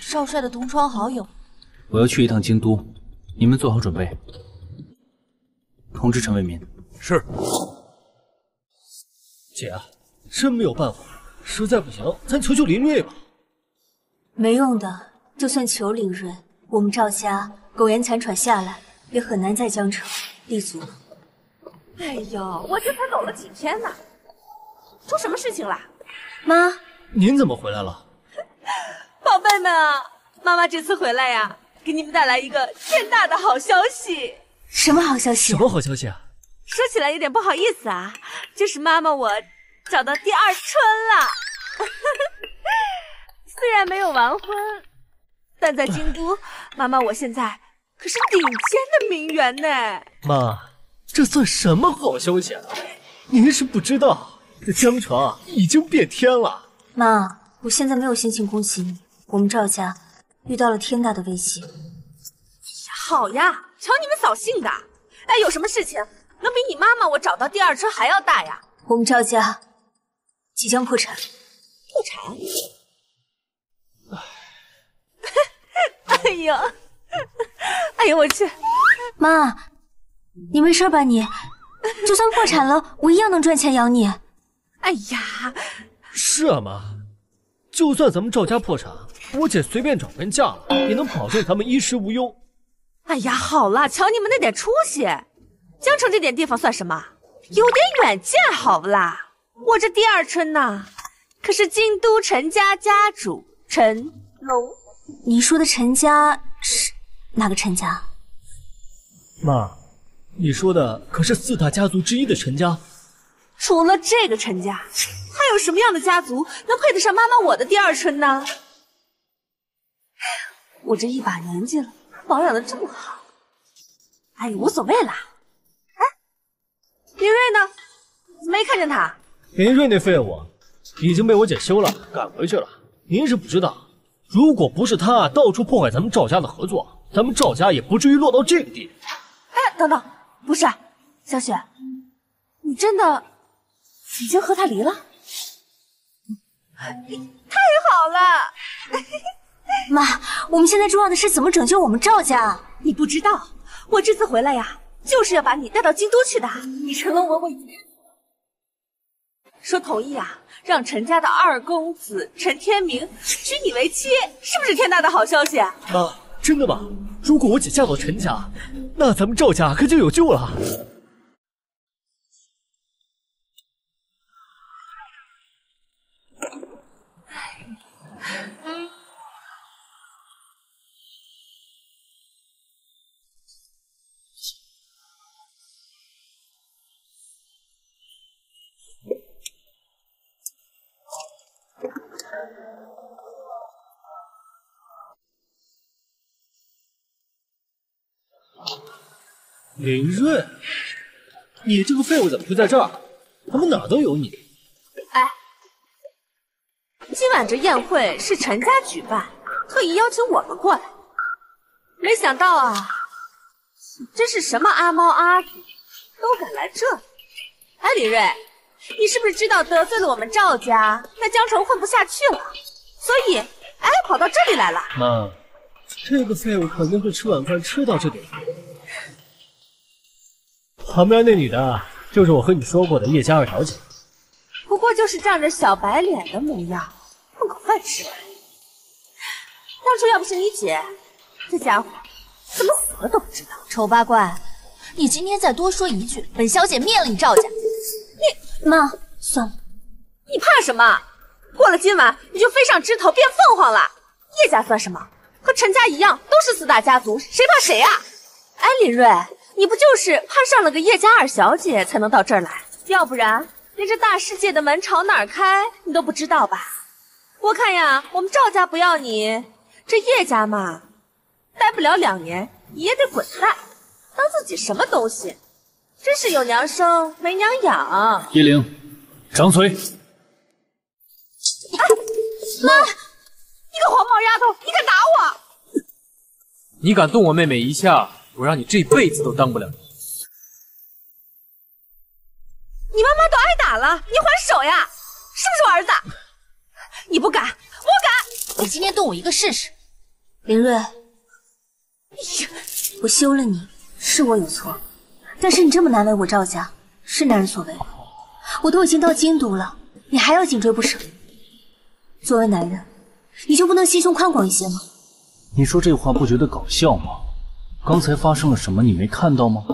少帅的同窗好友。我要去一趟京都，你们做好准备。通知陈为民。是。姐，真没有办法，实在不行，咱求求林睿吧。没用的。就算求林睿，我们赵家苟延残喘下来，也很难在江城立足。哎呦，我这才走了几天呢，出什么事情了？妈，您怎么回来了？宝贝们啊，妈妈这次回来呀，给你们带来一个天大的好消息。什么好消息？什么好消息啊？说起来有点不好意思啊，就是妈妈我找到第二春了，虽然没有完婚。但在京都，妈妈，我现在可是顶尖的名媛呢。妈，这算什么好消息啊？您是不知道，这江城已经变天了。妈，我现在没有心情恭喜你，我们赵家遇到了天大的危机。好呀，瞧你们扫兴的。哎，有什么事情能比你妈妈我找到第二春还要大呀？我们赵家即将破产。破产？哎呀，哎呀，我去！妈，你没事吧？你就算破产了，我一样能赚钱养你。哎呀，是啊，妈，就算咱们赵家破产，我姐随便找个人嫁了，也能保证咱们衣食无忧。哎呀，好了，瞧你们那点出息，江城这点地方算什么？有点远见好不啦？我这第二春呐，可是京都陈家家主陈龙。你说的陈家是哪个陈家？妈，你说的可是四大家族之一的陈家。除了这个陈家，还有什么样的家族能配得上妈妈我的第二春呢？我这一把年纪了，保养的这么好，哎，无所谓啦。哎，林睿呢？没看见他。林睿那废物已经被我姐休了，赶回去了。您是不知道。如果不是他到处破坏咱们赵家的合作，咱们赵家也不至于落到这个地步。哎，等等，不是，小雪，你真的已经和他离了？太好了！妈，我们现在重要的是怎么拯救我们赵家。你不知道，我这次回来呀，就是要把你带到京都去的。你成了我唯一。说同意啊，让陈家的二公子陈天明娶你为妻，是不是天大的好消息？妈，真的吗？如果我姐嫁到陈家，那咱们赵家可就有救了。林润，你这个废物怎么会在这儿？他们哪都有你。哎，今晚这宴会是陈家举办，特意邀请我们过来，没想到啊，真是什么阿猫阿狗都敢来这里。哎，林睿，你是不是知道得罪了我们赵家，那江城混不下去了，所以哎跑到这里来了？妈，这个废物肯定会吃晚饭吃到这点。旁边那女的，就是我和你说过的叶家二小姐。不过就是仗着小白脸的模样，混口饭吃。当初要不是你姐，这家伙怎么死了都不知道。丑八怪，你今天再多说一句，本小姐灭了你赵家。你妈，算了，你怕什么？过了今晚你就飞上枝头变凤凰了。叶家算什么？和陈家一样，都是四大家族，谁怕谁啊？哎，林睿。你不就是怕上了个叶家二小姐才能到这儿来？要不然连这大世界的门朝哪儿开你都不知道吧？我看呀，我们赵家不要你，这叶家嘛，待不了两年也得滚蛋，当自己什么东西？真是有娘生没娘养。叶灵，张嘴！哎，妈，你个黄毛丫头，你敢打我？你敢动我妹妹一下？我让你这辈子都当不了。你妈妈都挨打了，你还手呀？是不是我儿子？你不敢，我敢！你今天动我一个试试。林睿，我休了你，是我有错，但是你这么难为我赵家，是男人所为。我都已经到京都了，你还要紧追不舍。作为男人，你就不能心胸宽广一些吗？你说这话不觉得搞笑吗？刚才发生了什么？你没看到吗？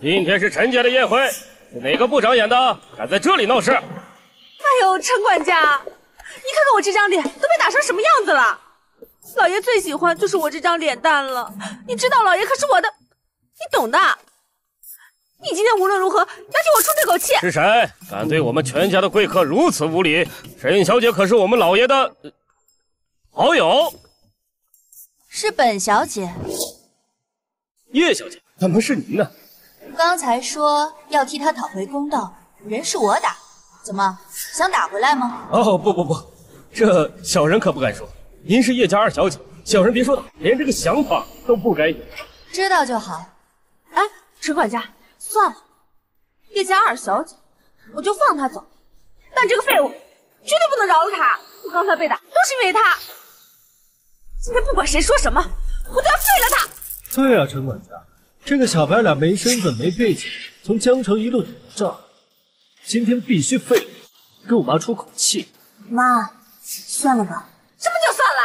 今天是陈家的宴会，是哪个不长眼的敢在这里闹事？哎呦，陈管家，你看看我这张脸都被打成什么样子了！老爷最喜欢就是我这张脸蛋了，你知道老爷可是我的，你懂的。你今天无论如何要替我出这口气。是谁敢对我们全家的贵客如此无礼？沈小姐可是我们老爷的好友。是本小姐，叶小姐，怎么是您呢？刚才说要替他讨回公道，人是我打，怎么想打回来吗？哦不不不，这小人可不敢说。您是叶家二小姐，小人别说打连这个想法都不该有。知道就好。哎，陈管家，算了，叶家二小姐，我就放她走。但这个废物绝对不能饶了他！我刚才被打都是因为他。今天不管谁说什么，我都要废了他！对啊，陈管家，这个小白脸没身份没背景，从江城一路堵到这儿，今天必须废了，给我妈出口气。妈，算了吧。什么就算了？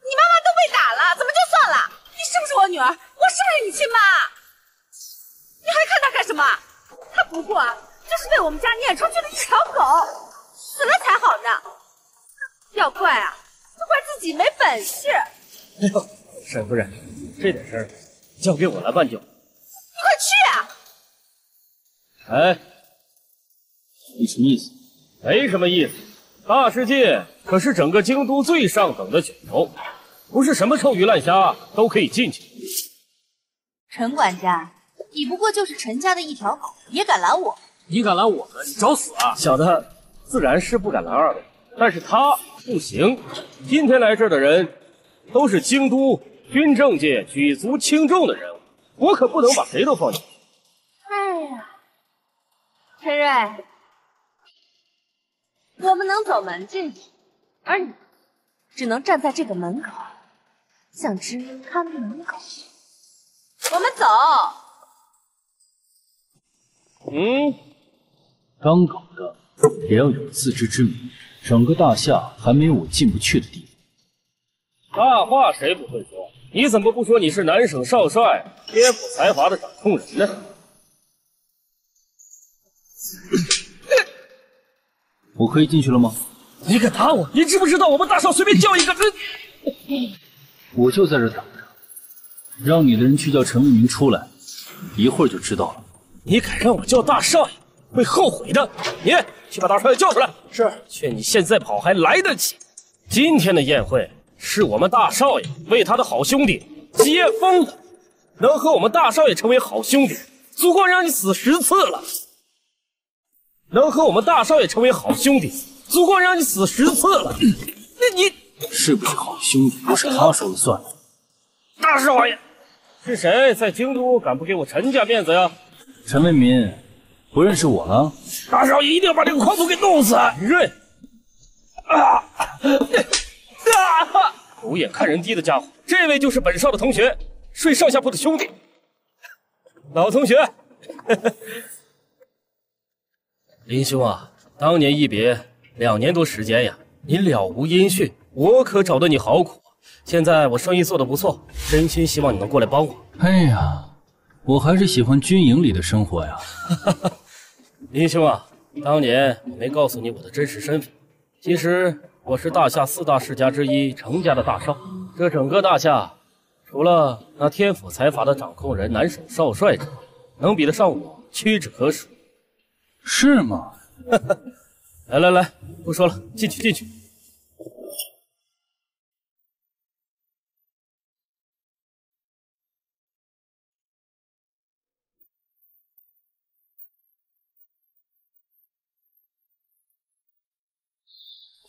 你妈妈都被打了，怎么就算了？你是不是我女儿？我是不是你亲妈？你还看她干什么？她不过就是被我们家撵出去的一条狗，死了才好呢。要怪啊！怪自己没本事！哎呦，沈夫人，这点事儿交给我来办就。你快去啊！哎，你什么意思？没什么意思。大世界可是整个京都最上等的酒楼，不是什么臭鱼烂虾都可以进去。陈管家，你不过就是陈家的一条狗，也敢拦我？你敢拦我们，你找死啊！小的自然是不敢拦二位，但是他。不行，今天来这儿的人都是京都军政界举足轻重的人物，我可不能把谁都放进去。哎呀，陈瑞，我们能走门进去，而你只能站在这个门口，像只看门狗。我们走。嗯，当狗的也要有自知之明。整个大夏还没有我进不去的地方。大话谁不会说？你怎么不说你是南省少帅，天府财阀的掌控人呢？我可以进去了吗？你敢打我？你知不知道我们大少随便叫一个人？我就在这等着，让你的人去叫陈慕云出来，一会儿就知道了。你敢让我叫大少爷，会后悔的。你去把大少爷叫出来。是，劝你现在跑还来得及。今天的宴会是我们大少爷为他的好兄弟接风的，能和我们大少爷成为好兄弟，足够让你死十次了。能和我们大少爷成为好兄弟，足够让你死十次了。那你是不是好兄弟，不是他说了算。大少爷，是谁在京都敢不给我陈家面子呀？陈为民，不认识我了？大少爷一定要把这个狂徒给弄死！瑞，啊啊！狗眼看人低的家伙，这位就是本少的同学，睡上下铺的兄弟，老同学。林兄啊，当年一别两年多时间呀，你了无音讯，我可找的你好苦。现在我生意做得不错，真心希望你能过来帮我。哎呀，我还是喜欢军营里的生活呀。林兄啊，当年我没告诉你我的真实身份，其实我是大夏四大世家之一程家的大少。这整个大夏，除了那天府财阀的掌控人南省少帅之外，能比得上我屈指可数。是吗？来来来，不说了，进去进去。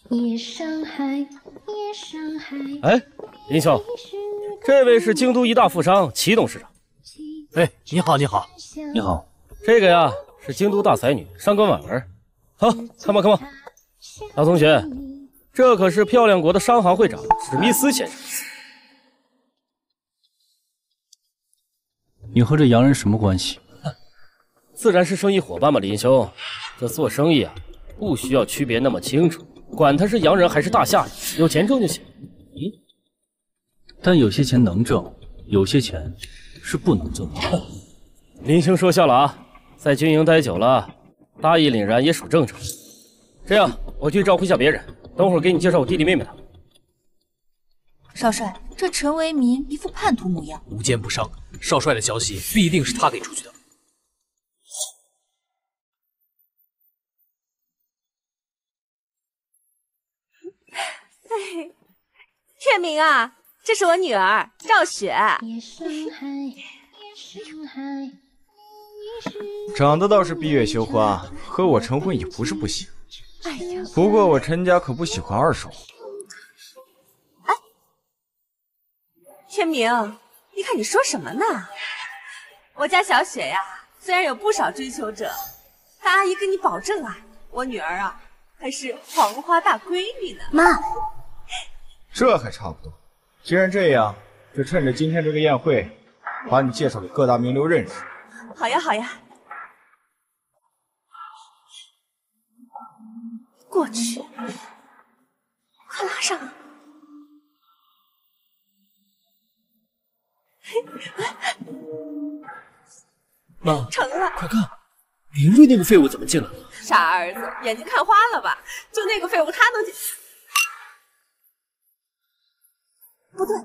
夜上海，夜上海。哎，林兄，这位是京都一大富商齐董事长。哎，你好，你好，你好。这个呀。是京都大才女上官婉儿，好，看吧看吧，老同学，这可是漂亮国的商行会长史密斯先生。你和这洋人什么关系？自然是生意伙伴嘛，林兄。这做生意啊，不需要区别那么清楚，管他是洋人还是大夏人，有钱挣就行。咦？但有些钱能挣，有些钱是不能挣的。林兄说笑了啊。在军营待久了，大义凛然也属正常。这样，我去招呼一下别人，等会儿给你介绍我弟弟妹妹他们。少帅，这陈为民一副叛徒模样，无奸不商。少帅的消息必定是他给出去的。天明啊，这是我女儿赵雪。长得倒是闭月羞花，和我成婚也不是不行。哎呀，不过我陈家可不喜欢二手。哎，天明，你看你说什么呢？我家小雪呀，虽然有不少追求者，但阿姨跟你保证啊，我女儿啊，还是黄花大闺女呢。妈，这还差不多。既然这样，就趁着今天这个宴会，把你介绍给各大名流认识。好呀，好呀。过去，快拉上！妈，成了！快看，林睿那个废物怎么进来了？傻儿子，眼睛看花了吧？就那个废物，他能进？不对，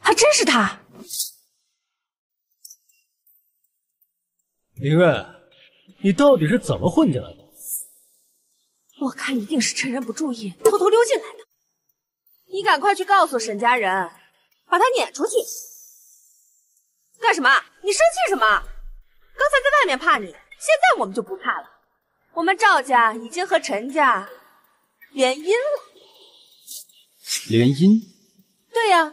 还真是他！林睿，你到底是怎么混进来的？我看一定是趁人不注意，偷偷溜进来的。你赶快去告诉沈家人，把他撵出去。干什么？你生气什么？刚才在外面怕你，现在我们就不怕了。我们赵家已经和陈家联姻了。联姻？对呀，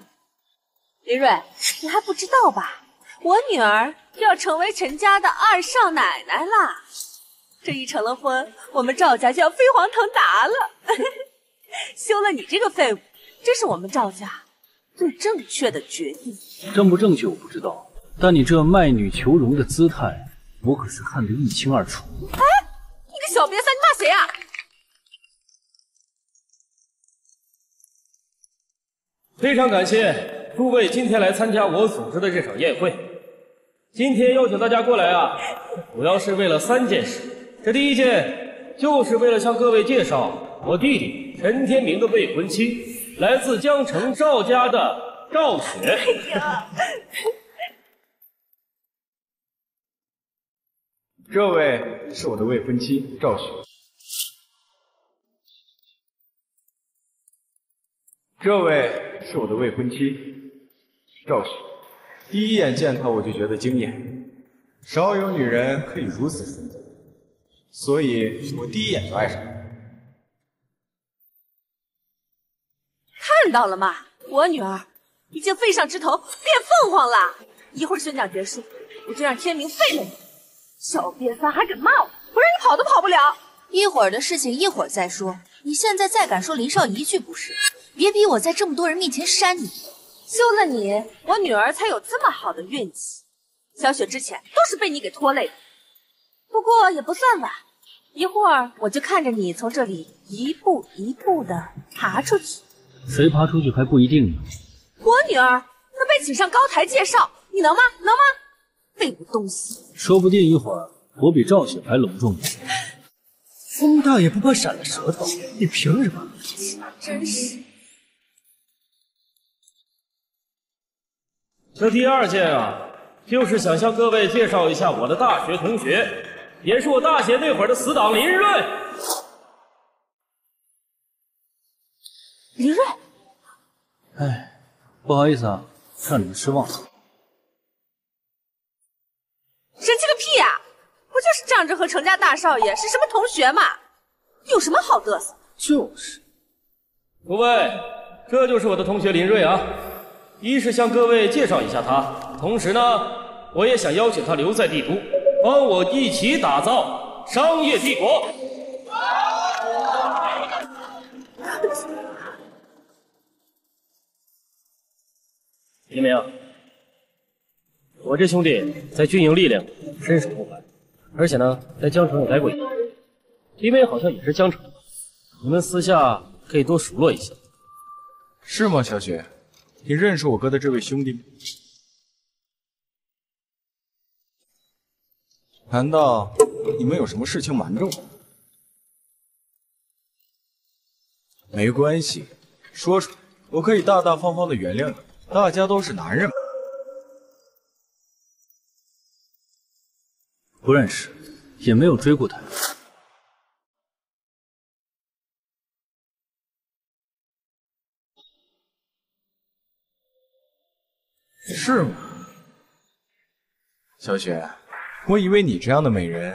林睿，你还不知道吧？我女儿要成为陈家的二少奶奶啦！这一成了婚，我们赵家就要飞黄腾达了。休了你这个废物，这是我们赵家最正确的决定。正不正确我不知道，但你这卖女求荣的姿态，我可是看得一清二楚。哎，你个小瘪三，你骂谁啊？非常感谢诸位今天来参加我组织的这场宴会。今天邀请大家过来啊，主要是为了三件事。这第一件就是为了向各位介绍我弟弟陈天明的未婚妻，来自江城赵家的赵雪。这位是我的未婚妻赵雪。这位是我的未婚妻赵雪。第一眼见她我就觉得惊艳，少有女人可以如此纯洁，所以我第一眼就爱上她。看到了吗？我女儿已经飞上枝头变凤凰了。一会儿宣讲结束，我就让天明废了你。小瘪三还敢骂我，我让你跑都跑不了。一会儿的事情一会儿再说。你现在再敢说林少一句不是，别逼我在这么多人面前扇你。休了你，我女儿才有这么好的运气。小雪之前都是被你给拖累的，不过也不算晚。一会儿我就看着你从这里一步一步的爬出去。谁爬出去还不一定呢。我女儿能被请上高台介绍，你能吗？能吗？废物东西！说不定一会儿我比赵雪还隆重呢。风大爷不怕闪了舌头，你凭什么？真是。这第二件啊，就是想向各位介绍一下我的大学同学，也是我大学那会儿的死党林睿。林睿，哎，不好意思啊，让你们失望了。神气个屁呀、不就是仗着和程家大少爷是什么同学嘛，有什么好嘚瑟？就是。诸位，这就是我的同学林睿啊。一是向各位介绍一下他，同时呢，我也想邀请他留在帝都，帮我一起打造商业帝国。林明，我这兄弟在军营历练，身手不凡，而且呢，在江城也待过一年。林明好像也是江城的，你们私下可以多熟络一下。是吗，小雪？你认识我哥的这位兄弟吗？难道你们有什么事情瞒着我？没关系，说出来，我可以大大方方的原谅你。大家都是男人嘛。不认识，也没有追过他。是吗？小雪，我以为你这样的美人，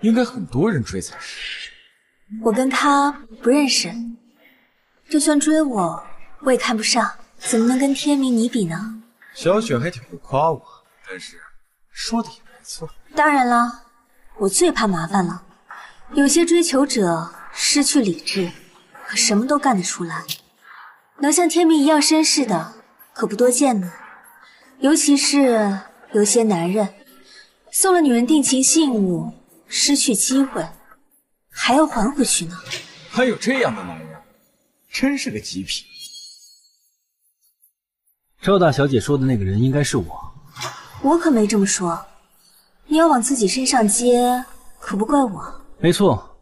应该很多人追才是。我跟他不认识，就算追我，我也看不上，怎么能跟天明你比呢？小雪还挺会夸我，但是说的也没错。当然了，我最怕麻烦了。有些追求者失去理智，可什么都干得出来。能像天明一样绅士的，可不多见呢。尤其是有些男人，送了女人定情信物，失去机会，还要还回去呢。还有这样的男人，真是个极品。赵大小姐说的那个人应该是我。我可没这么说。你要往自己身上接，可不怪我。没错，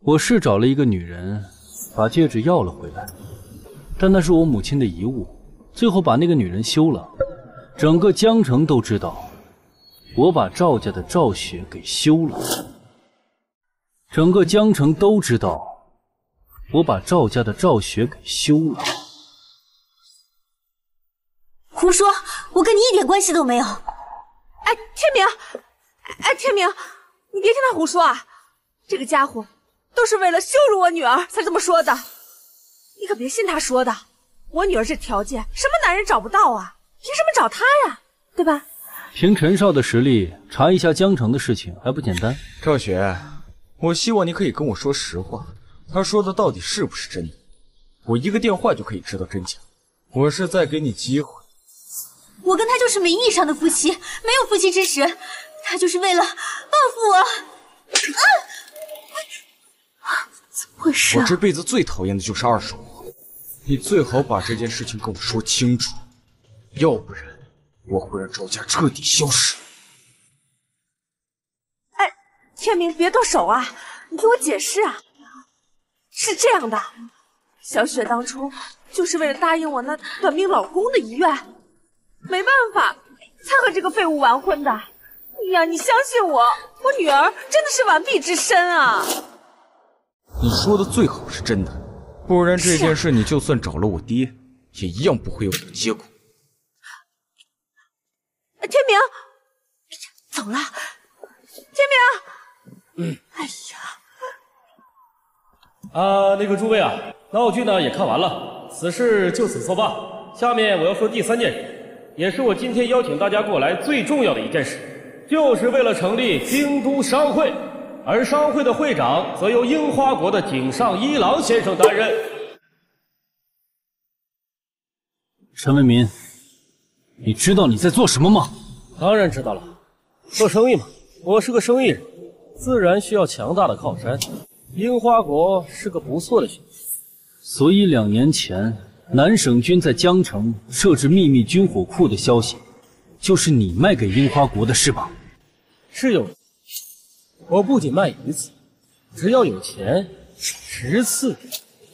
我是找了一个女人，把戒指要了回来，但那是我母亲的遗物，最后把那个女人休了。整个江城都知道，我把赵家的赵雪给休了。整个江城都知道，我把赵家的赵雪给休了。胡说！我跟你一点关系都没有。哎，天明，哎，天明，你别听他胡说啊！这个家伙都是为了羞辱我女儿才这么说的，你可别信他说的。我女儿这条件，什么男人找不到啊？凭什么找他呀？对吧？凭陈少的实力，查一下江城的事情还不简单？赵雪，我希望你可以跟我说实话，他说的到底是不是真的？我一个电话就可以知道真假。我是在给你机会。我跟他就是名义上的夫妻，没有夫妻之实。他就是为了报复我。啊！怎么回事？我这辈子最讨厌的就是二手货，你最好把这件事情跟我说清楚，要不然我会让赵家彻底消失。哎，天明，别动手啊！你听我解释啊！是这样的，小雪当初就是为了答应我那短命老公的遗愿，没办法才和这个废物完婚的。哎呀，你相信我，我女儿真的是完璧之身啊！你说的最好是真的，不然这件事你就算找了我爹，也一样不会有好结果。天明，走了。天明，嗯，哎呀，啊，那个诸位啊，闹剧呢也看完了，此事就此作罢。下面我要说第三件事，也是我今天邀请大家过来最重要的一件事，就是为了成立京都商会，而商会的会长则由樱花国的井上一郎先生担任。陈为民，你知道你在做什么吗？当然知道了，做生意嘛，我是个生意人，自然需要强大的靠山。樱花国是个不错的选择。所以两年前南省军在江城设置秘密军火库的消息，就是你卖给樱花国的是吧？是有。我不仅卖一次，只要有钱，十次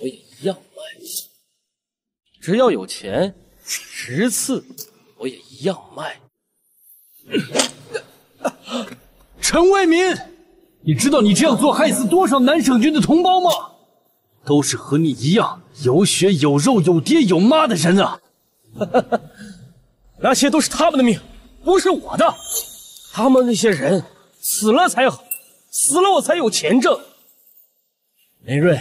我也一样卖。只要有钱，十次我也一样卖。陈为民，你知道你这样做害死多少南省军的同胞吗？都是和你一样有血有肉有爹有妈的人啊！那些都是他们的命，不是我的。他们那些人死了才好。死了我才有钱挣，林睿，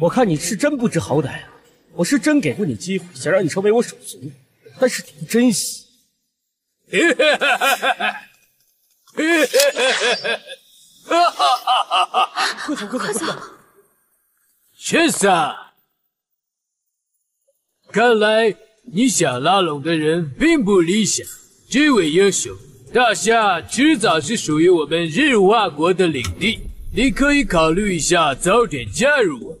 我看你是真不知好歹啊！我是真给过你机会，想让你成为我手足，但是你不珍惜。快走，快走，快走！先生，看来你想拉拢的人并不理想。这位英雄。大夏迟早是属于我们日化国的领地，你可以考虑一下，早点加入我们，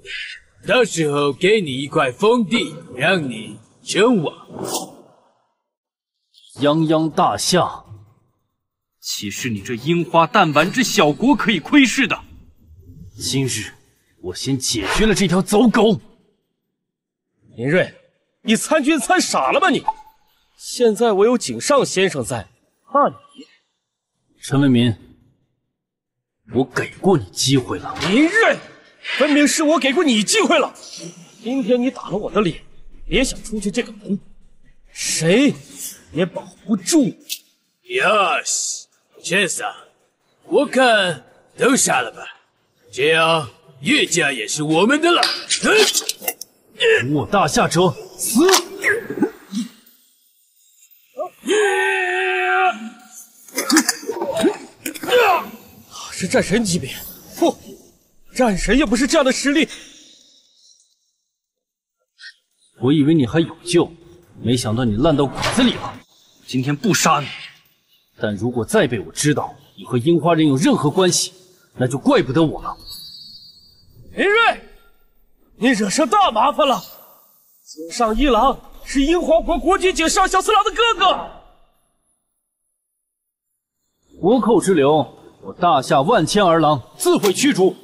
到时候给你一块封地，让你称王。泱泱大夏，岂是你这樱花弹丸之小国可以窥视的？今日我先解决了这条走狗。林睿，你参军参傻了吧你？现在我有井上先生在。怕你，陈为民，我给过你机会了。林睿，分明是我给过你机会了。今天你打了我的脸，别想出去这个门，谁也保不住。Yes，先生，我看都杀了吧，这样叶家也是我们的了。辱我大夏者，死！是战神级别，不，战神也不是这样的实力。我以为你还有救，没想到你烂到骨子里了。今天不杀你，但如果再被我知道你和樱花人有任何关系，那就怪不得我了。林睿，你惹上大麻烦了。井上一郎是樱花国国君井上小次郎的哥哥。倭寇之流。我大夏万千儿郎自会驱逐。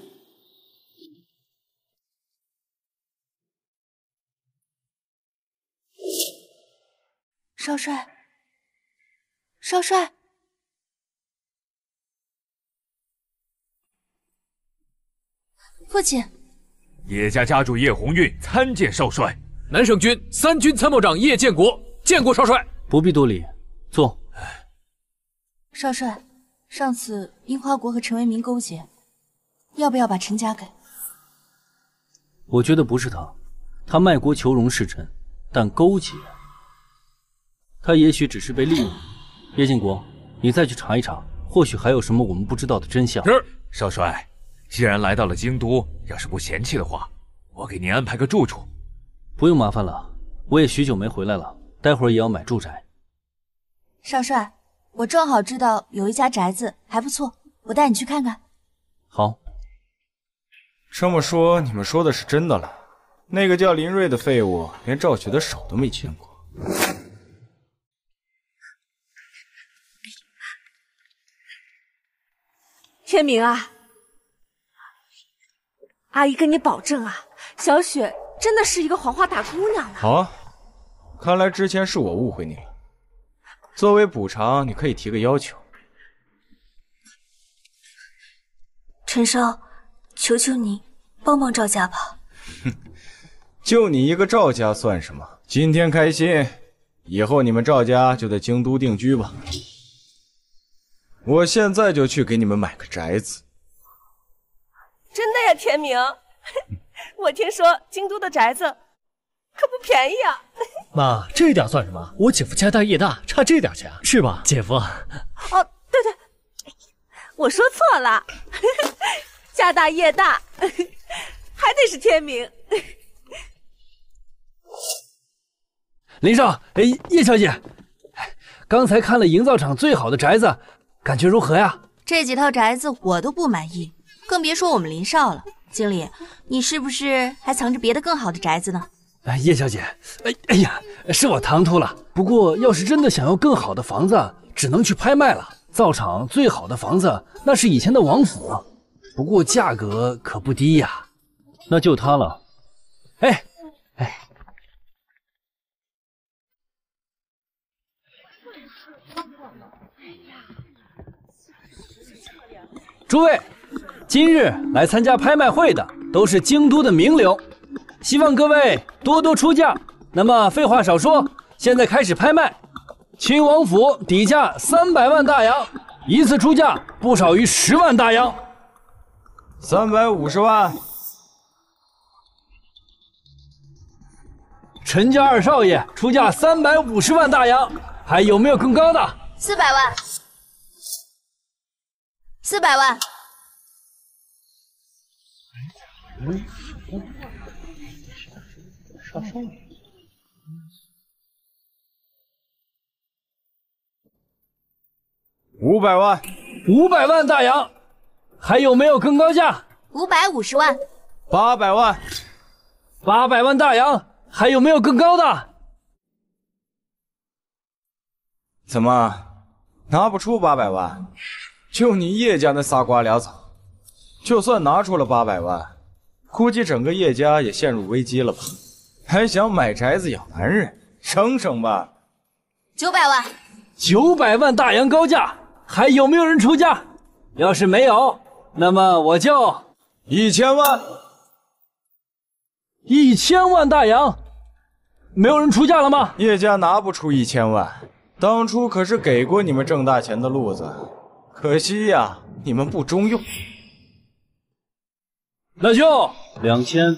少帅，少帅，父亲。叶家家主叶红运参见少帅。南省军三军参谋长叶建国见过少帅。不必多礼，坐。少帅。上次樱花国和陈为民勾结，要不要把陈家给？我觉得不是他，他卖国求荣是真，但勾结，他也许只是被利用。叶建国，你再去查一查，或许还有什么我们不知道的真相。是，少帅，既然来到了京都，要是不嫌弃的话，我给您安排个住处。不用麻烦了，我也许久没回来了，待会儿也要买住宅。少帅，我正好知道有一家宅子还不错，我带你去看看。好。这么说，你们说的是真的了？那个叫林瑞的废物，连赵雪的手都没牵过。天明啊，阿姨跟你保证啊，小雪真的是一个黄花大姑娘呢。好啊，看来之前是我误会你了。作为补偿，你可以提个要求。陈少，求求你帮帮赵家吧。哼，就你一个赵家算什么？今天开心，以后你们赵家就在京都定居吧。我现在就去给你们买个宅子。真的呀，天明，我听说京都的宅子可不便宜啊。妈，这点算什么？我姐夫家大业大，差这点钱是吧，姐夫？哦，对对，我说错了，家大业大，还得是天明。林少，哎，叶小姐，刚才看了营造厂最好的宅子。感觉如何呀？这几套宅子我都不满意，更别说我们林少了。经理，你是不是还藏着别的更好的宅子呢？哎，叶小姐，哎哎呀，是我唐突了。不过要是真的想要更好的房子，只能去拍卖了。造厂最好的房子那是以前的王府，不过价格可不低呀。那就它了。哎哎。诸位，今日来参加拍卖会的都是京都的名流，希望各位多多出价。那么废话少说，现在开始拍卖。亲王府底价三百万大洋，一次出价不少于十万大洋。三百五十万。陈家二少爷出价三百五十万大洋，还有没有更高的？四百万。四百万，少少爷，五百万，五百万大洋，还有没有更高价？五百五十万，八百万，八百万大洋，还有没有更高的？怎么拿不出八百万？就你叶家那仨瓜俩枣，就算拿出了八百万，估计整个叶家也陷入危机了吧？还想买宅子养男人，省省吧！九百万，九百万大洋高价，还有没有人出价？要是没有，那么我就一千万，一千万大洋，没有人出价了吗？叶家拿不出一千万，当初可是给过你们挣大钱的路子。可惜呀，你们不中用。那就两千。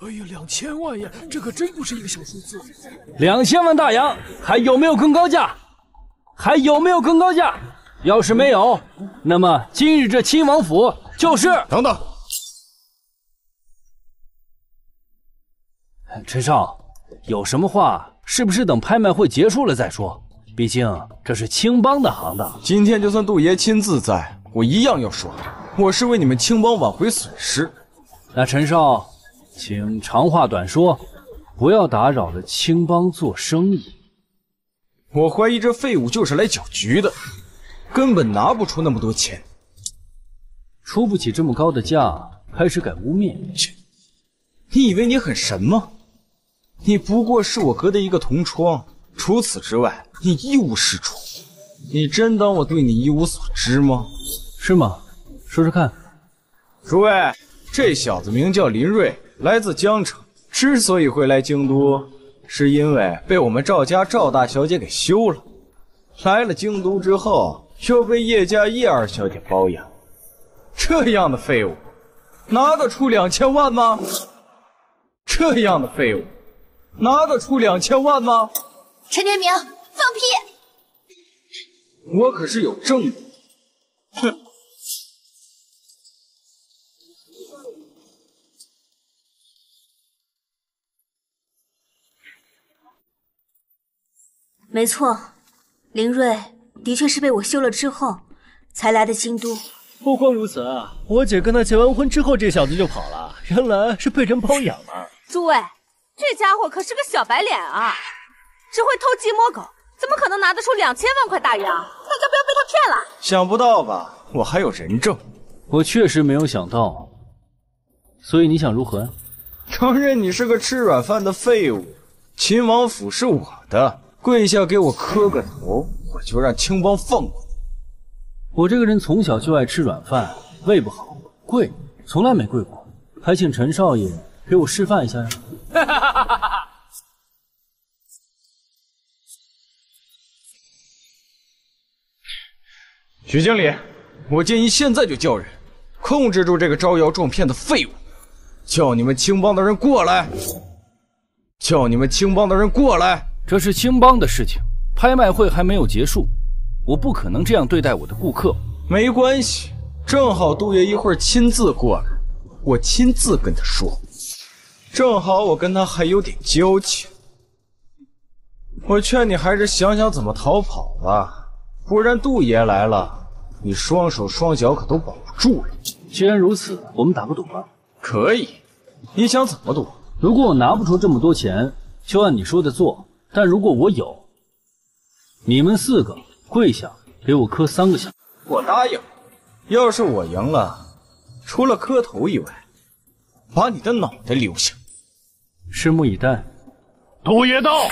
哎呀，两千万呀，这可真不是一个小数字。两千万大洋，还有没有更高价？还有没有更高价？要是没有，那么今日这亲王府就是……等等。陈少，有什么话是不是等拍卖会结束了再说？毕竟这是青帮的行当。今天就算杜爷亲自在，我一样要说，我是为你们青帮挽回损失。那陈少，请长话短说，不要打扰了青帮做生意。我怀疑这废物就是来搅局的，根本拿不出那么多钱，出不起这么高的价，开始敢污蔑？切！你以为你很神吗？你不过是我哥的一个同窗，除此之外，你一无是处。你真当我对你一无所知吗？是吗？说说看。诸位，这小子名叫林睿，来自江城。之所以会来京都，是因为被我们赵家赵大小姐给休了。来了京都之后，又被叶家叶二小姐包养。这样的废物，拿得出两千万吗？这样的废物，拿得出两千万吗？陈天明，放屁！我可是有证据。哼！没错，林睿的确是被我休了之后才来的京都。不光如此，我姐跟他结完婚之后，这小子就跑了，原来是被人包养了。诸位，这家伙可是个小白脸啊，只会偷鸡摸狗，怎么可能拿得出两千万块大洋？大家不要被他骗了。想不到吧？我还有人证。我确实没有想到。所以你想如何？承认你是个吃软饭的废物。秦王府是我的。跪下给我磕个头，我就让青帮放过你。我这个人从小就爱吃软饭，胃不好，跪从来没跪过，还请陈少爷给我示范一下呀！徐经理，我建议现在就叫人控制住这个招摇撞骗的废物，叫你们青帮的人过来，叫你们青帮的人过来。这是青帮的事情，拍卖会还没有结束，我不可能这样对待我的顾客。没关系，正好杜爷一会儿亲自过来，我亲自跟他说。正好我跟他还有点交情，我劝你还是想想怎么逃跑吧，不然杜爷来了，你双手双脚可都保不住了。既然如此，我们打个赌吧。可以，你想怎么赌？如果我拿不出这么多钱，就按你说的做。但如果我有，你们四个跪下给我磕三个响。我答应。要是我赢了，除了磕头以外，把你的脑袋留下。拭目以待。杜爷到。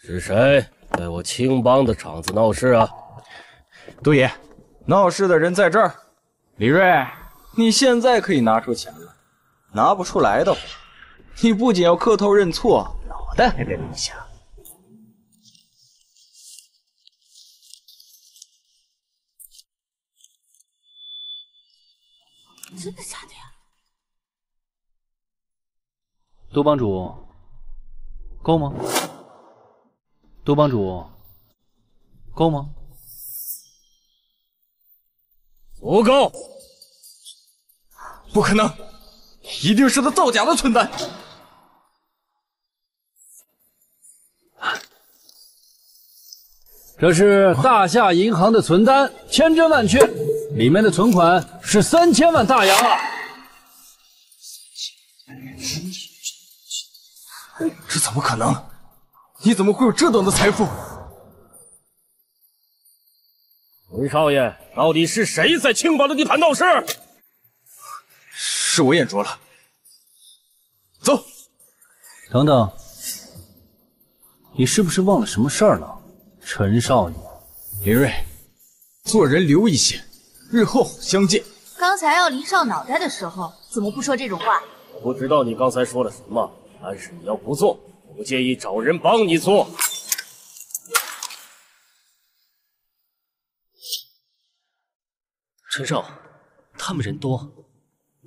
是谁在我青帮的场子闹事啊？杜爷，闹事的人在这儿。李瑞，你现在可以拿出钱了。拿不出来的话，你不仅要磕头认错，脑袋还得留下。真的假的呀？杜帮主，够吗？杜帮主，够吗？不够，不可能！一定是他造假的存在。这是大夏银行的存单，千真万确，里面的存款是三千万大洋啊！这怎么可能？你怎么会有这等的财富？文少爷，到底是谁在青宝的地盘闹事？是我眼拙了。走，等等，你是不是忘了什么事儿了，陈少爷？林睿，做人留一线，日后相见。刚才要林少脑袋的时候，怎么不说这种话？不知道你刚才说了什么，但是你要不做，我不介意找人帮你做。陈少，他们人多。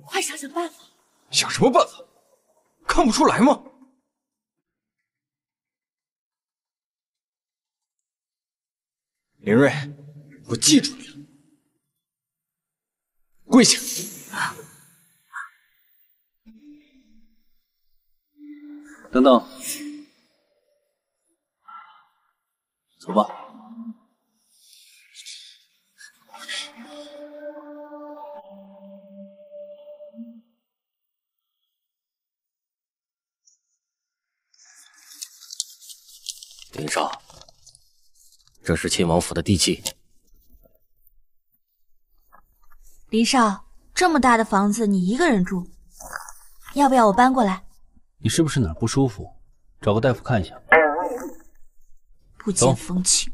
快想想办法！想什么办法？看不出来吗？林睿，我记住你了。跪下！等等，走吧。林少，这是亲王府的地契。林少，这么大的房子你一个人住，要不要我搬过来？你是不是哪儿不舒服？找个大夫看一下。不解风情，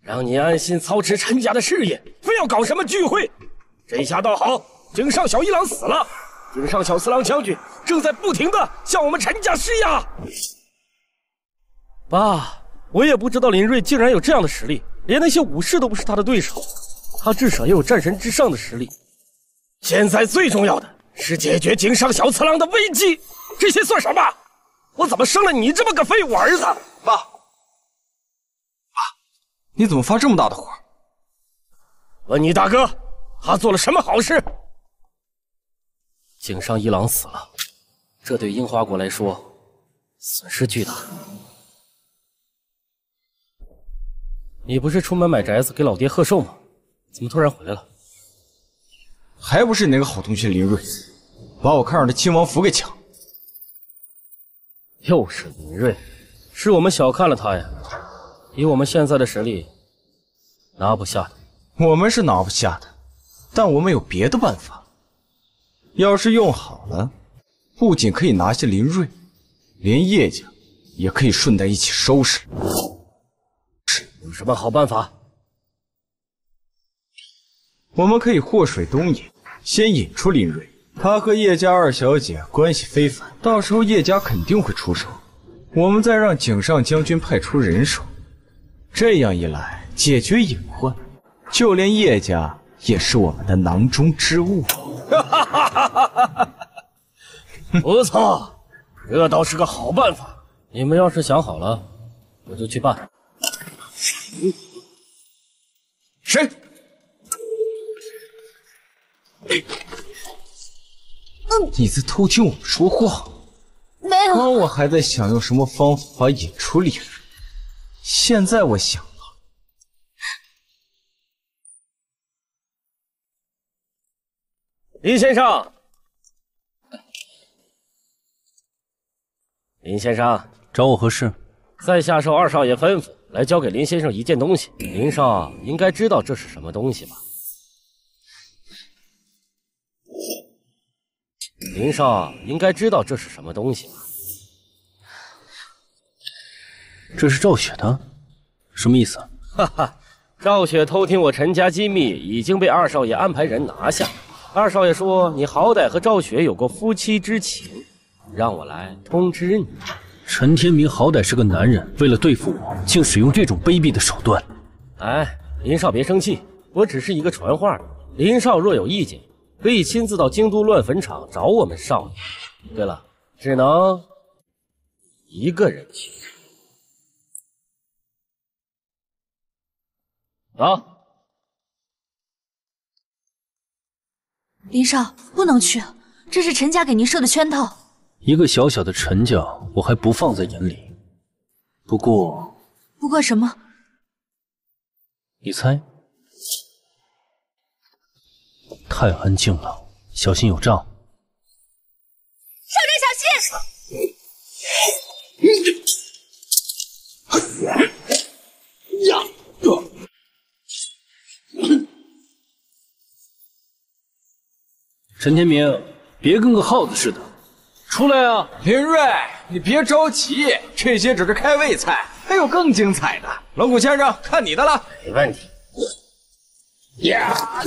让你安心操持陈家的事业，非要搞什么聚会？这下倒好，井上小一郎死了，井上小四郎将军正在不停的向我们陈家施压。爸，我也不知道林睿竟然有这样的实力，连那些武士都不是他的对手，他至少也有战神之上的实力。现在最重要的是解决井上小次郎的危机，这些算什么？我怎么生了你这么个废物儿子？爸，爸，你怎么发这么大的火？问你大哥，他做了什么好事？井上一郎死了，这对樱花国来说损失巨大。你不是出门买宅子给老爹贺寿吗？怎么突然回来了？还不是你那个好同学林睿，把我看上的亲王府给抢。又是林睿，是我们小看了他呀！以我们现在的实力，拿不下的。我们是拿不下的，但我们有别的办法。要是用好了，不仅可以拿下林睿，连叶家也可以顺带一起收拾。有什么好办法？我们可以祸水东引，先引出林睿。他和叶家二小姐关系非凡，到时候叶家肯定会出手。我们再让井上将军派出人手，这样一来解决隐患，就连叶家也是我们的囊中之物。不错，这倒是个好办法。你们要是想好了，我就去办。谁？你在偷听我们说话？没有。刚我还在想用什么方法引出李瑞，现在我想了。林先生，林先生，找我何事？在下受二少爷吩咐，来交给林先生一件东西。林少应该知道这是什么东西吧？林少应该知道这是什么东西吧？这是赵雪的，什么意思？哈哈，赵雪偷听我陈家机密，已经被二少爷安排人拿下。二少爷说你好歹和赵雪有过夫妻之情，让我来通知你。陈天明好歹是个男人，为了对付我，竟使用这种卑鄙的手段。哎，林少别生气，我只是一个传话的。林少若有意见，可以亲自到京都乱坟场找我们少爷。对了，只能一个人去。走。林少不能去，这是陈家给您设的圈套。一个小小的陈家，我还不放在眼里。不过，不过什么？你猜？太安静了，小心有诈。少爷小心！呀！陈天明，别跟个耗子似的，出来啊！林睿，你别着急，这些只是开胃菜，还有更精彩的。龙骨先生，看你的了。没问题。呀！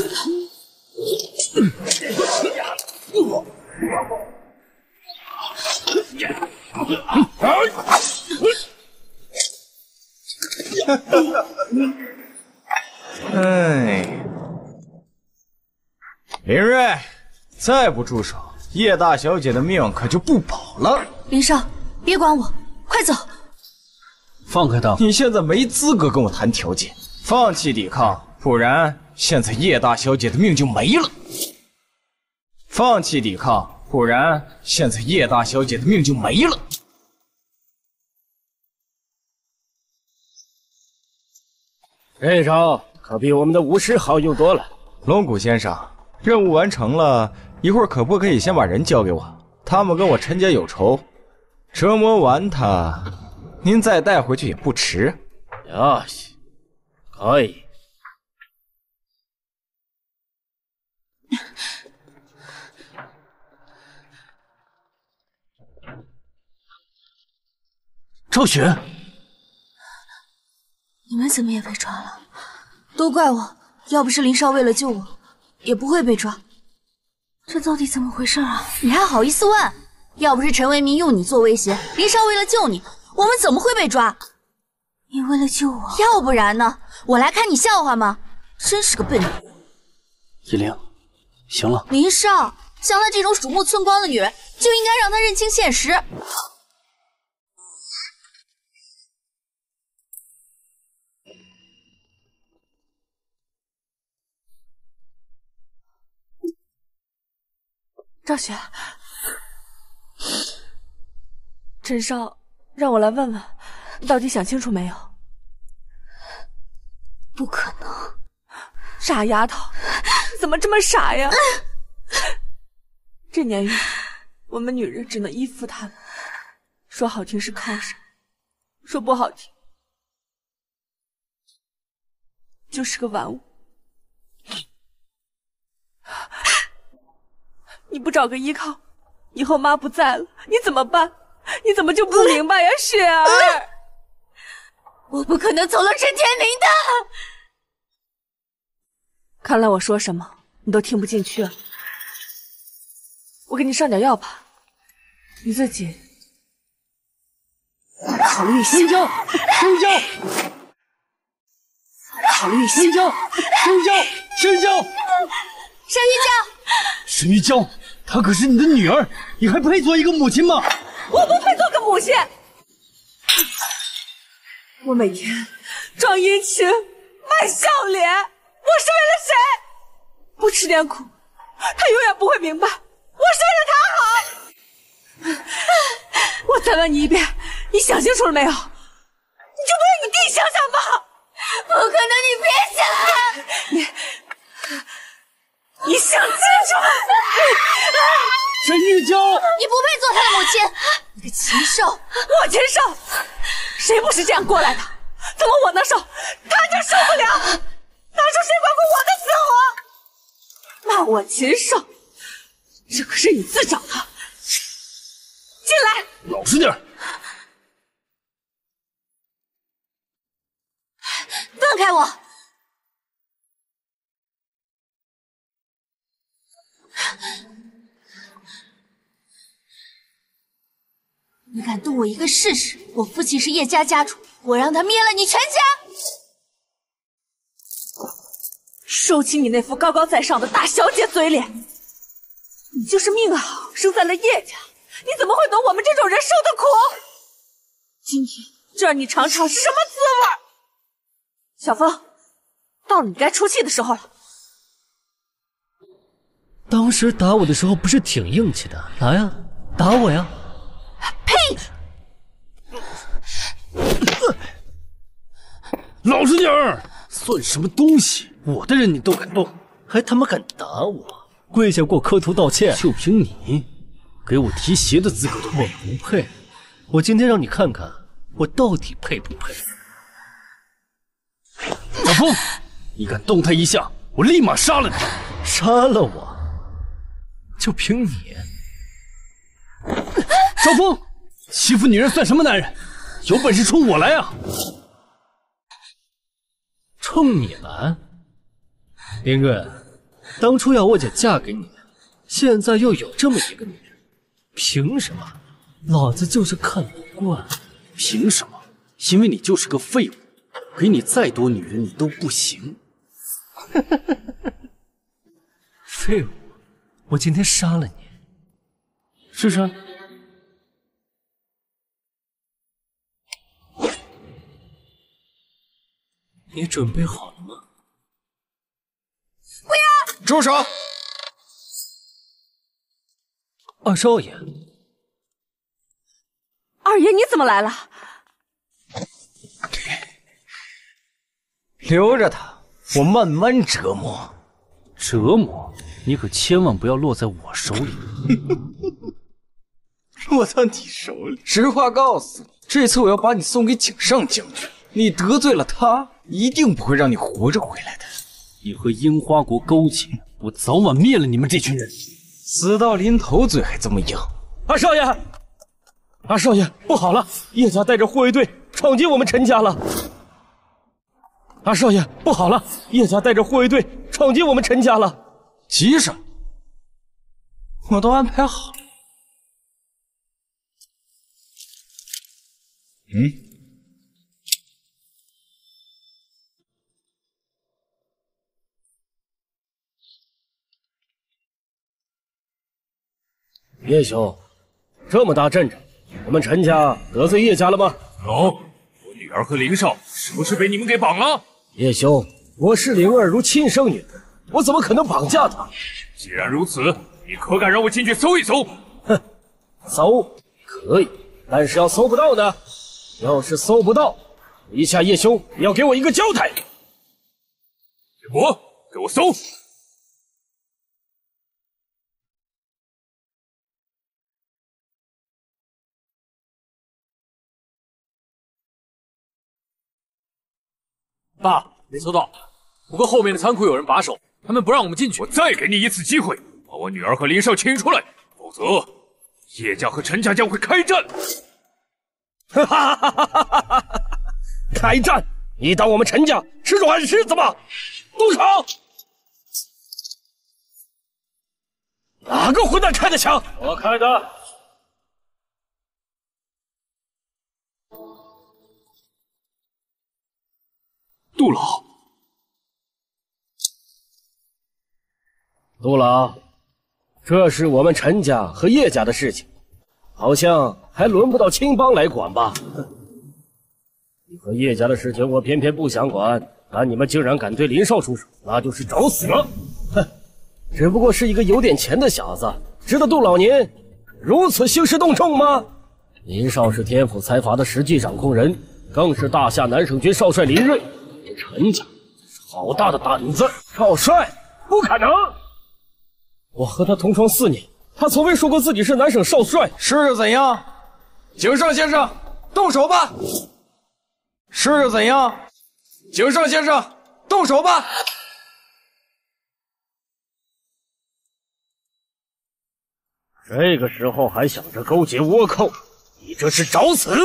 哎，林睿，再不住手，叶大小姐的命可就不保了。林少，别管我，快走！放开他！你现在没资格跟我谈条件，放弃抵抗，不然现在叶大小姐的命就没了。放弃抵抗，不然现在叶大小姐的命就没了。这招可比我们的巫师好用多了。龙骨先生，任务完成了，一会儿可不可以先把人交给我？他们跟我陈家有仇，折磨完他，您再带回去也不迟。呀西，可以。赵雪，你们怎么也被抓了？都怪我！要不是林少为了救我，也不会被抓。这到底怎么回事啊？你还好意思问？要不是陈为民用你做威胁，林少为了救你，我们怎么会被抓？你为了救我，要不然呢？我来看你笑话吗？真是个笨女人。依灵，行了，林少，像她这种鼠目寸光的女人，就应该让她认清现实。赵雪，陈少让我来问问，你到底想清楚没有？不可能！傻丫头，怎么这么傻呀？这年月，我们女人只能依附他们，说好听是靠山，说不好听就是个玩物。你不找个依靠，以后妈不在了，你怎么办？你怎么就不明白呀，雪儿？我不可能走了陈天明的。看来我说什么你都听不进去了。我给你上点药吧，你自己考虑一下。深交，深交，考虑一下。深交，深交，深交。沈玉娇，沈玉娇，她可是你的女儿，你还配做一个母亲吗？我不配做个母亲。我每天装殷勤，卖笑脸，我是为了谁？不吃点苦，他永远不会明白，我是为了他好。我再问你一遍，你想清楚了没有？你就不让你弟想想吧。不可能，你别想。你。你想清楚，沈玉娇，你不配做他的母亲，你个禽兽！我禽兽？谁不是这样过来的？怎么我能受，他就受不了？当初谁管过我的死活？骂我禽兽，这可是你自找的。进来，老实点。放开我！你敢动我一个试试？我父亲是叶家家主，我让他灭了你全家！收起你那副高高在上的大小姐嘴脸！你就是命好，生在了叶家，你怎么会懂我们这种人受的苦？今天就让你尝尝是什么滋味！小风，到了你该出气的时候了。当时打我的时候不是挺硬气的？来呀，打我呀！呸！老实点儿，算什么东西？我的人你都敢动，还他妈敢打我？跪下给我磕头道歉！就凭你，给我提鞋的资格都没有。不配！我今天让你看看，我到底配不配！小风，你敢动他一下，我立马杀了你！杀了我！就凭你，小峰，欺负女人算什么男人？有本事冲我来啊！冲你来？林润，当初要我姐嫁给你，现在又有这么一个女人，凭什么？老子就是看不惯。凭什么？因为你就是个废物，给你再多女人你都不行。废物。我今天杀了你，试试。你准备好了吗？住手！二少爷，二爷你怎么来了？留着他，我慢慢折磨。折磨？你可千万不要落在我手里，落到你手里。实话告诉你，这次我要把你送给井上将军。你得罪了他，一定不会让你活着回来的。你和樱花国勾结，我早晚灭了你们这群人。死到临头，嘴还这么硬。二少爷，二少爷，不好了！叶家带着护卫队闯进我们陈家了。二少爷，不好了！叶家带着护卫队闯进我们陈家了。急什么？我都安排好了。嗯，叶兄，这么大阵仗，我们陈家得罪叶家了吗？哦，我女儿和林少是不是被你们给绑了？叶兄，我视灵儿如亲生女儿，我怎么可能绑架她？既然如此，你可敢让我进去搜一搜？哼，搜可以，但是要搜不到呢？要是搜不到，一下叶兄你要给我一个交代。叶博，给我搜！爸，没搜到，不过后面的仓库有人把守，他们不让我们进去。我再给你一次机会，把我女儿和林少请出来，否则叶家和陈家将会开战。哈哈哈哈哈哈！开战？你当我们陈家是软柿子吗？动手！哪个混蛋开的枪？我开的。杜老，杜老，这是我们陈家和叶家的事情，好像还轮不到青帮来管吧？你和叶家的事情我偏偏不想管，但你们竟然敢对林少出手，那就是找死！哼，只不过是一个有点钱的小子，值得杜老您如此兴师动众吗？林少是天府财阀的实际掌控人，更是大夏南省军少帅林睿。陈家是好大的胆子！少帅，不可能！我和他同床四年，他从未说过自己是南省少帅。是又怎样？井上先生，动手吧！是又怎样？井上先生，动手吧！这个时候还想着勾结倭寇，你这是找死！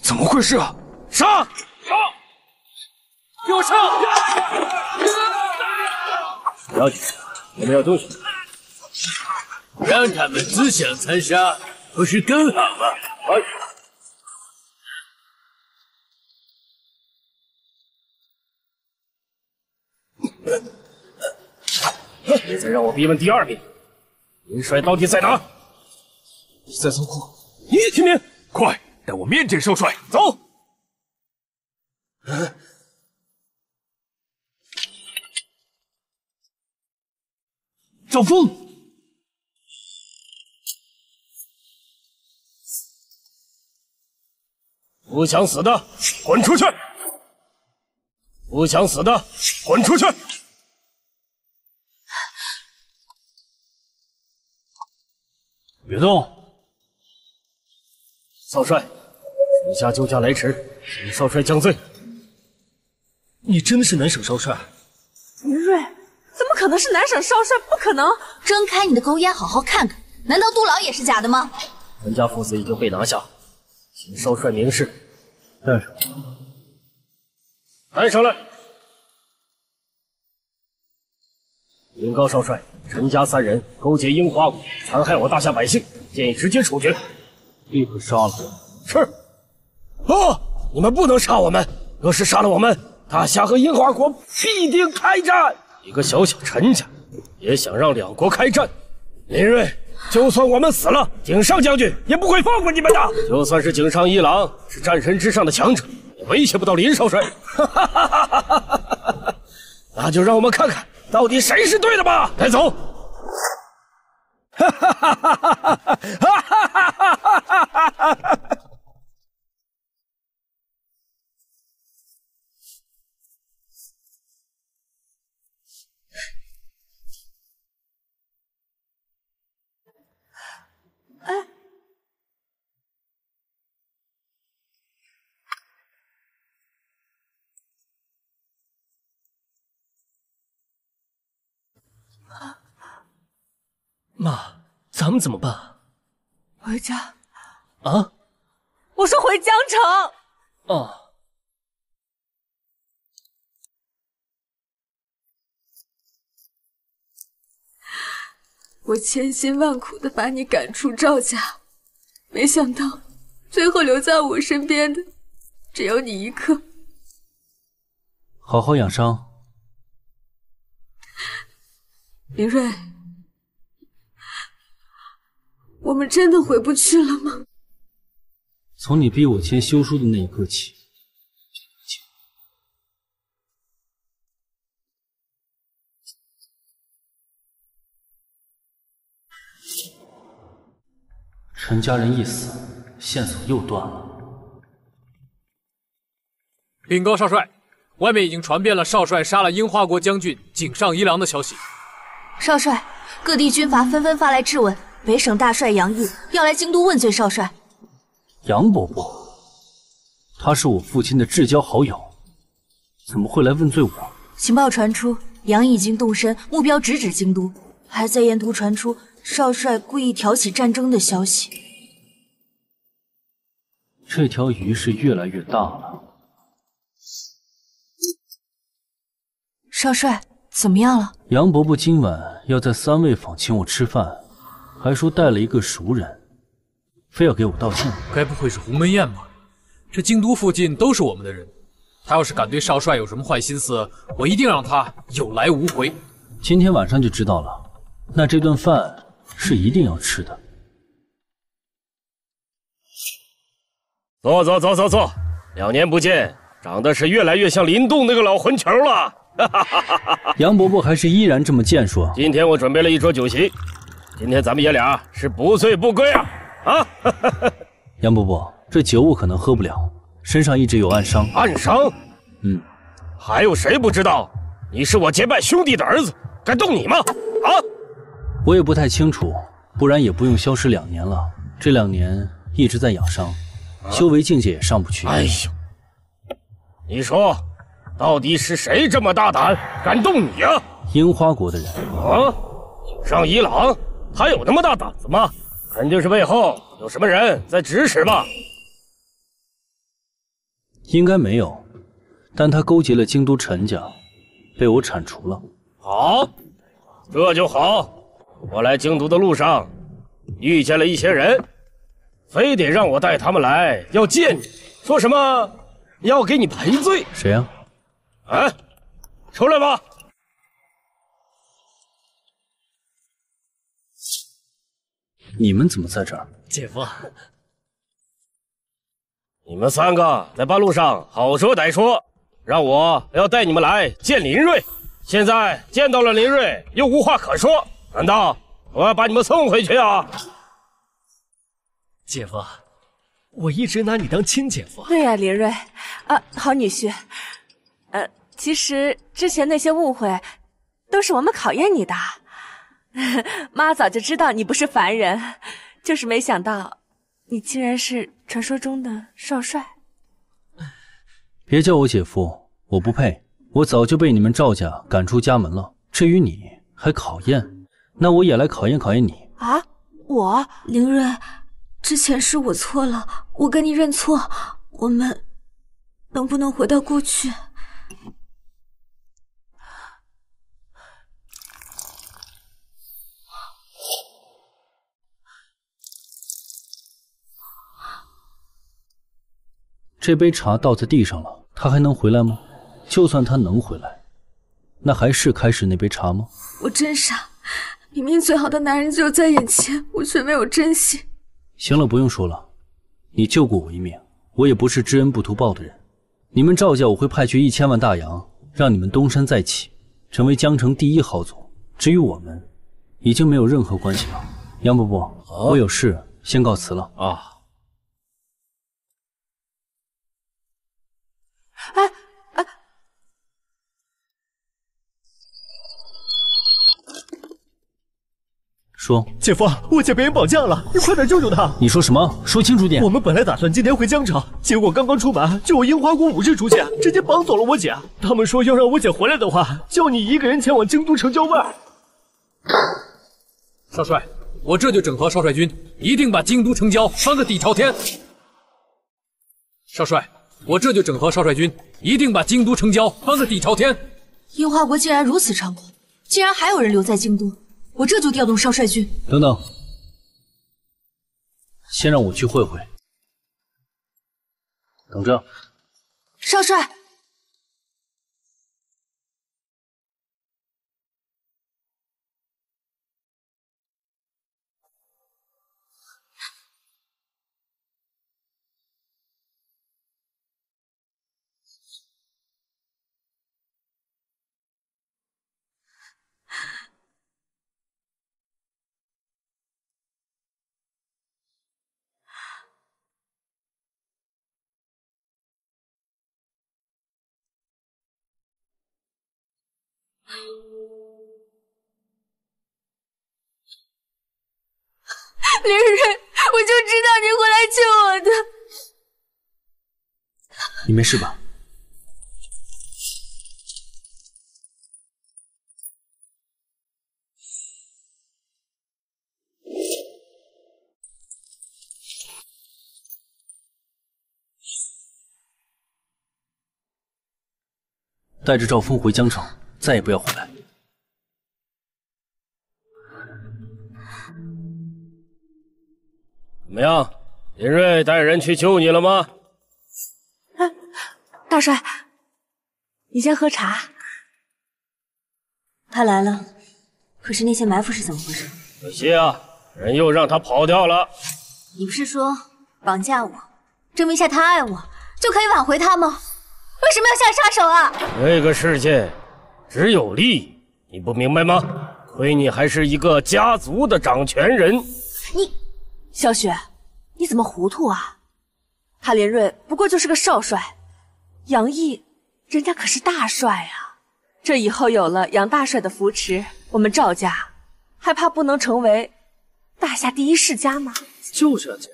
怎么回事啊？杀！杀！给我上！不要紧，我们要动手。让他们自相残杀，不是更好吗？别再让我逼问第二遍，林帅到底在哪？在仓库。你听明，快带我面见少帅。走。赵峰，不想死的滚出去！不想死的滚出去！别动！少帅，属下救驾来迟，请少帅降罪。你真的是南省少帅？林睿，怎么可能是南省少帅？不可能！睁开你的狗眼，好好看看，难道杜老也是假的吗？陈家父子已经被拿下，请少帅明示。带上，带上来！禀告少帅，陈家三人勾结樱花谷，残害我大夏百姓，建议直接处决，立刻杀了。是。不，你们不能杀我们，若是杀了我们，大夏和樱花国必定开战。一个小小陈家，也想让两国开战？林睿，就算我们死了，井上将军也不会放过你们的。就算是井上一郎是战神之上的强者，也威胁不到林少帅。那就让我们看看，到底谁是对的吧。带走。哈哈哈哈哈哈！哈哈哈哈哈！哎，妈，咱们怎么办？回家。啊？我说回江城。哦。我千辛万苦的把你赶出赵家，没想到最后留在我身边的只有你一个。好好养伤，林睿。我们真的回不去了吗？从你逼我签休书的那一刻起，陈家人一死，线索又断了。禀告少帅，外面已经传遍了少帅杀了樱花国将军井上一郎的消息。少帅，各地军阀纷纷发来质问，北省大帅杨毅要来京都问罪少帅。杨伯伯，他是我父亲的至交好友，怎么会来问罪我？情报传出，杨毅已经动身，目标直指京都，还在沿途传出少帅故意挑起战争的消息。这条鱼是越来越大了。少帅，怎么样了？杨伯伯今晚要在三味坊请我吃饭，还说带了一个熟人，非要给我道歉。该不会是鸿门宴吧？这京都附近都是我们的人，他要是敢对少帅有什么坏心思，我一定让他有来无回。今天晚上就知道了。那这顿饭是一定要吃的。坐坐坐坐坐，两年不见，长得是越来越像林动那个老混球了。杨伯伯还是依然这么健硕。今天我准备了一桌酒席，今天咱们爷俩是不醉不归啊！啊！杨伯伯，这酒我可能喝不了，身上一直有暗伤。暗伤？嗯。还有谁不知道？你是我结拜兄弟的儿子，敢动你吗？啊！我也不太清楚，不然也不用消失两年了。这两年一直在养伤，修为境界也上不去。哎呦，你说，到底是谁这么大胆，敢动你啊？樱花国的人啊，上一郎，他有那么大胆子吗？肯定是背后有什么人在指使吧？应该没有，但他勾结了京都陈家，被我铲除了。好，这就好。我来京都的路上，遇见了一些人，非得让我带他们来，要见你，说什么要给你赔罪。谁呀？哎，出来吧！你们怎么在这儿？姐夫，你们三个在半路上好说歹说，让我要带你们来见林瑞。现在见到了林瑞，又无话可说。难道我要把你们送回去啊？姐夫，我一直拿你当亲姐夫。对呀，林瑞，啊，好女婿。呃，其实之前那些误会，都是我们考验你的。妈早就知道你不是凡人，就是没想到你竟然是传说中的少帅。别叫我姐夫，我不配。我早就被你们赵家赶出家门了。至于你，还考验？那我也来考验考验你啊！我林睿，之前是我错了，我跟你认错。我们能不能回到过去？这杯茶倒在地上了，他还能回来吗？就算他能回来，那还是开始那杯茶吗？我真傻。明明最好的男人就在眼前，我却没有珍惜。行了，不用说了，你救过我一命，我也不是知恩不图报的人。你们赵家，我会派去一千万大洋，让你们东山再起，成为江城第一豪族。至于我们，已经没有任何关系了。杨伯伯，我有事先告辞了啊。哎哎。说，姐夫，我姐被人绑架了，你快点救救她！你说什么？说清楚点。我们本来打算今天回江城，结果刚刚出门就有樱花国武士出现，直接绑走了我姐。他们说要让我姐回来的话，叫你一个人前往京都城郊外。少帅，我这就整合少帅军，一定把京都城郊翻个底朝天。少帅，我这就整合少帅军，一定把京都城郊翻个底朝天。樱花国竟然如此猖狂，竟然还有人留在京都。我这就调动少帅军。等等，先让我去会会。等着，少帅。林睿，我就知道你会来救我的。你没事吧？带着赵峰回江城，再也不要回来。怎么样，林睿带人去救你了吗？哎大帅，你先喝茶。他来了，可是那些埋伏是怎么回事？可惜啊，人又让他跑掉了。你不是说绑架我，证明一下他爱我，就可以挽回他吗？为什么要下杀手啊？这个世界只有利益，你不明白吗？亏你还是一个家族的掌权人。你，小雪，你怎么糊涂啊？他林瑞不过就是个少帅。杨毅，人家可是大帅啊！这以后有了杨大帅的扶持，我们赵家还怕不能成为大夏第一世家吗？就是啊，姐，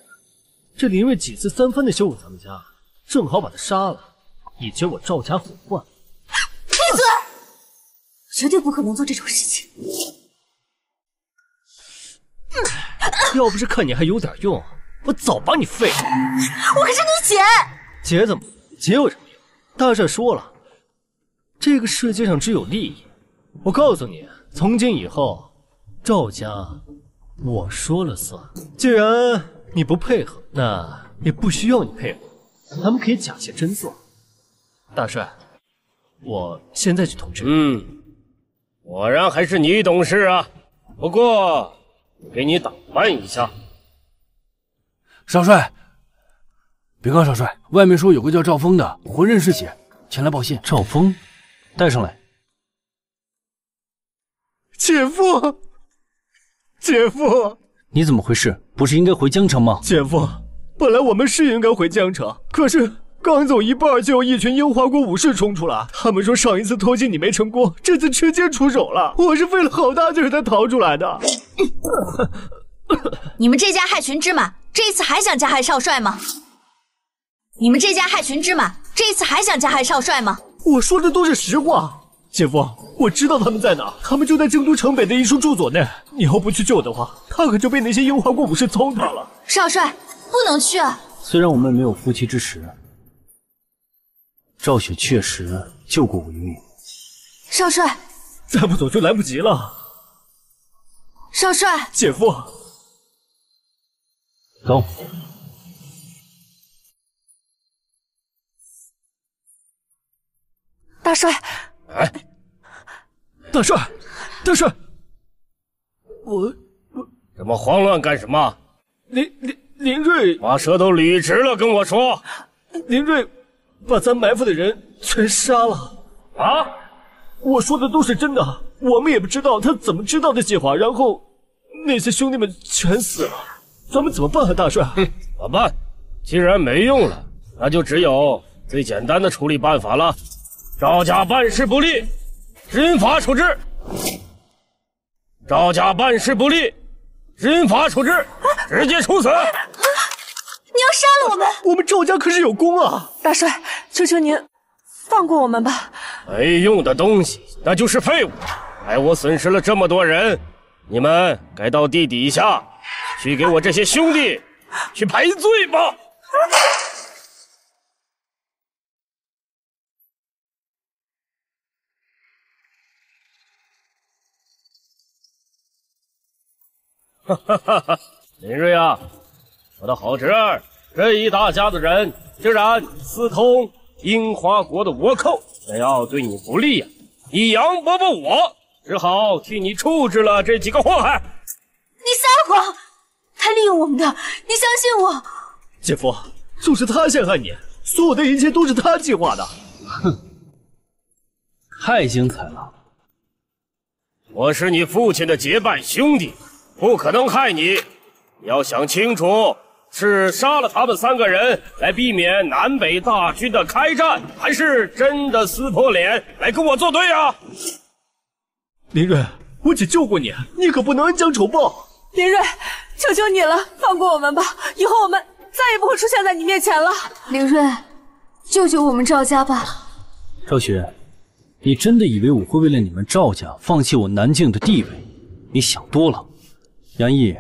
这林睿几次三番的羞辱咱们家，正好把他杀了，以绝我赵家火患。闭嘴！绝对不可能做这种事情。要不是看你还有点用，我早把你废了。我可是你姐。姐怎么？姐有什么用？大帅说了，这个世界上只有利益。我告诉你，从今以后，赵家我说了算。既然你不配合，那也不需要你配合，咱们可以假戏真做。大帅，我现在去通知。嗯，果然还是你懂事啊。不过，给你打扮一下。少帅。别告少帅，外面说有个叫赵峰的，浑身是血，前来报信。赵峰，带上来。姐夫，姐夫，你怎么回事？不是应该回江城吗？姐夫，本来我们是应该回江城，可是刚走一半，就有一群樱花国武士冲出来。他们说上一次偷袭你没成功，这次直接出手了。我是费了好大劲才逃出来的。你们这家害群之马，这一次还想加害少帅吗？你们这家害群之马，这一次还想加害少帅吗？我说的都是实话，姐夫，我知道他们在哪，他们就在京都城北的一处住所内。你要不去救的话，他可就被那些樱花国武士糟蹋了。少帅，不能去啊！虽然我们没有夫妻之实，赵雪确实救过我一命。少帅，再不走就来不及了。少帅，姐夫，走。大帅，哎，大帅，大帅，我我。这么慌乱干什么？林林林瑞。把舌头捋直了跟我说，林睿把咱埋伏的人全杀了啊！我说的都是真的，我们也不知道他怎么知道的计划，然后那些兄弟们全死了，咱们怎么办啊，大帅？哼，怎么办？既然没用了，那就只有最简单的处理办法了。赵家办事不力，军法处置。赵家办事不力，军法处置，直接处死。你要杀了我们？我们赵家可是有功啊！大帅，求求您放过我们吧。没用的东西，那就是废物。害我损失了这么多人，你们该到地底下去给我这些兄弟去赔罪吧。哈哈哈哈！林瑞啊，我的好侄儿，这一大家子人竟然私通樱花国的倭寇，想要对你不利呀！你杨伯伯我只好替你处置了这几个祸害。你撒谎！他利用我们的，你相信我。姐夫，就是他陷害你，所有的一切都是他计划的。哼，太精彩了！我是你父亲的结拜兄弟。不可能害你！你要想清楚，是杀了他们三个人来避免南北大军的开战，还是真的撕破脸来跟我作对啊？林睿，我姐救过你，你可不能恩将仇报。林睿，求求你了，放过我们吧，以后我们再也不会出现在你面前了。林睿，救救我们赵家吧！赵雪，你真的以为我会为了你们赵家放弃我南境的地位？你想多了。杨毅，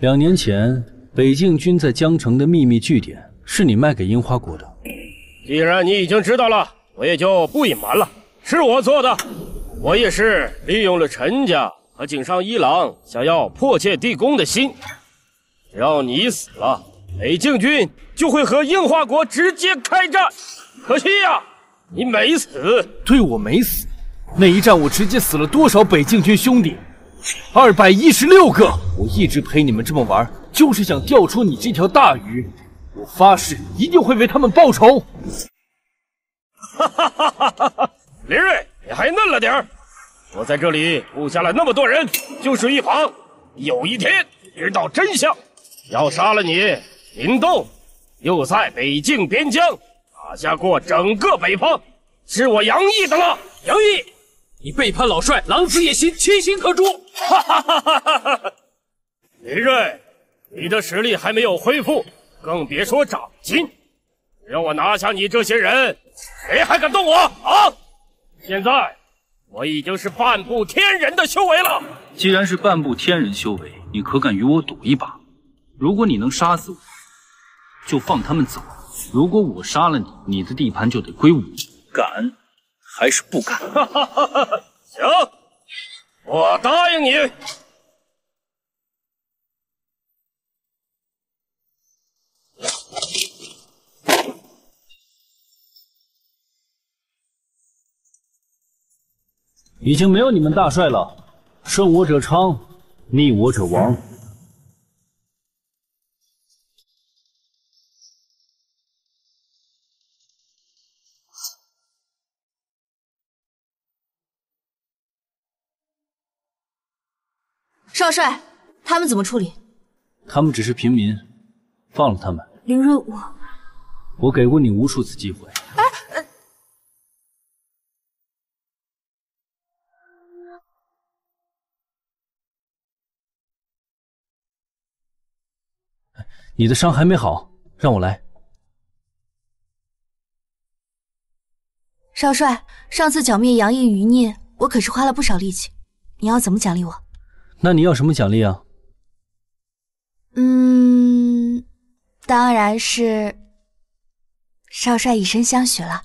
两年前北境军在江城的秘密据点是你卖给樱花国的。既然你已经知道了，我也就不隐瞒了，是我做的。我也是利用了陈家和井上一郎想要破窃地宫的心。只要你死了，北境军就会和樱花国直接开战。可惜呀，你没死。对我没死，那一战我直接死了多少北境军兄弟？二百一十六个。我一直陪你们这么玩，就是想钓出你这条大鱼。我发誓，一定会为他们报仇。哈哈哈哈哈！林睿。你还嫩了点儿！我在这里布下了那么多人，就是预防有一天知道真相，要杀了你。林动又在北境边疆打下过整个北方，是我杨毅的了。杨毅，你背叛老帅，狼子野心，其心可诛！哈哈哈哈哈！林睿，你的实力还没有恢复，更别说长进。让我拿下你这些人，谁还敢动我啊？现在我已经是半步天人的修为了。既然是半步天人修为，你可敢与我赌一把？如果你能杀死我，就放他们走；如果我杀了你，你的地盘就得归我。敢还是不敢？行，我答应你。已经没有你们大帅了，顺我者昌，逆我者亡。少帅，他们怎么处理？他们只是平民，放了他们。林睿，我我给过你无数次机会。哎你的伤还没好，让我来。少帅，上次剿灭杨毅余孽，我可是花了不少力气，你要怎么奖励我？那你要什么奖励啊？嗯，当然是少帅以身相许了。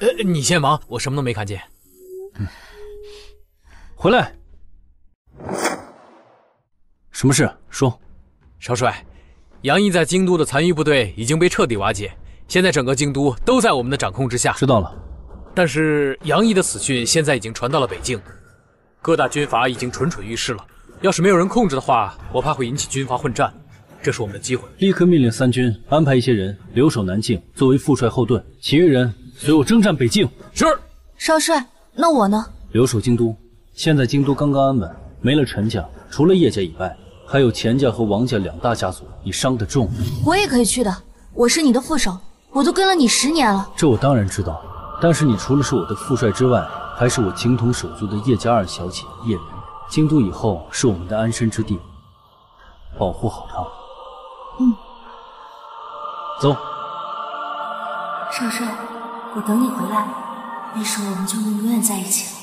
呃，你先忙，我什么都没看见。嗯，回来，什么事？说，少帅，杨毅在京都的残余部队已经被彻底瓦解，现在整个京都都在我们的掌控之下。知道了。但是杨毅的死讯现在已经传到了北境，各大军阀已经蠢蠢欲试了。要是没有人控制的话，我怕会引起军阀混战。这是我们的机会，立刻命令三军安排一些人留守南境，作为副帅后盾，其余人随我征战北境。是，少帅，那我呢？留守京都。现在京都刚刚安稳，没了陈家，除了叶家以外，还有钱家和王家两大家族，你伤得重。我也可以去的，我是你的副手，我都跟了你十年了。这我当然知道，但是你除了是我的副帅之外，还是我情同手足的叶家二小姐叶人。京都以后是我们的安身之地，保护好她。嗯，走。少帅，我等你回来，那时候我们就能永远在一起了。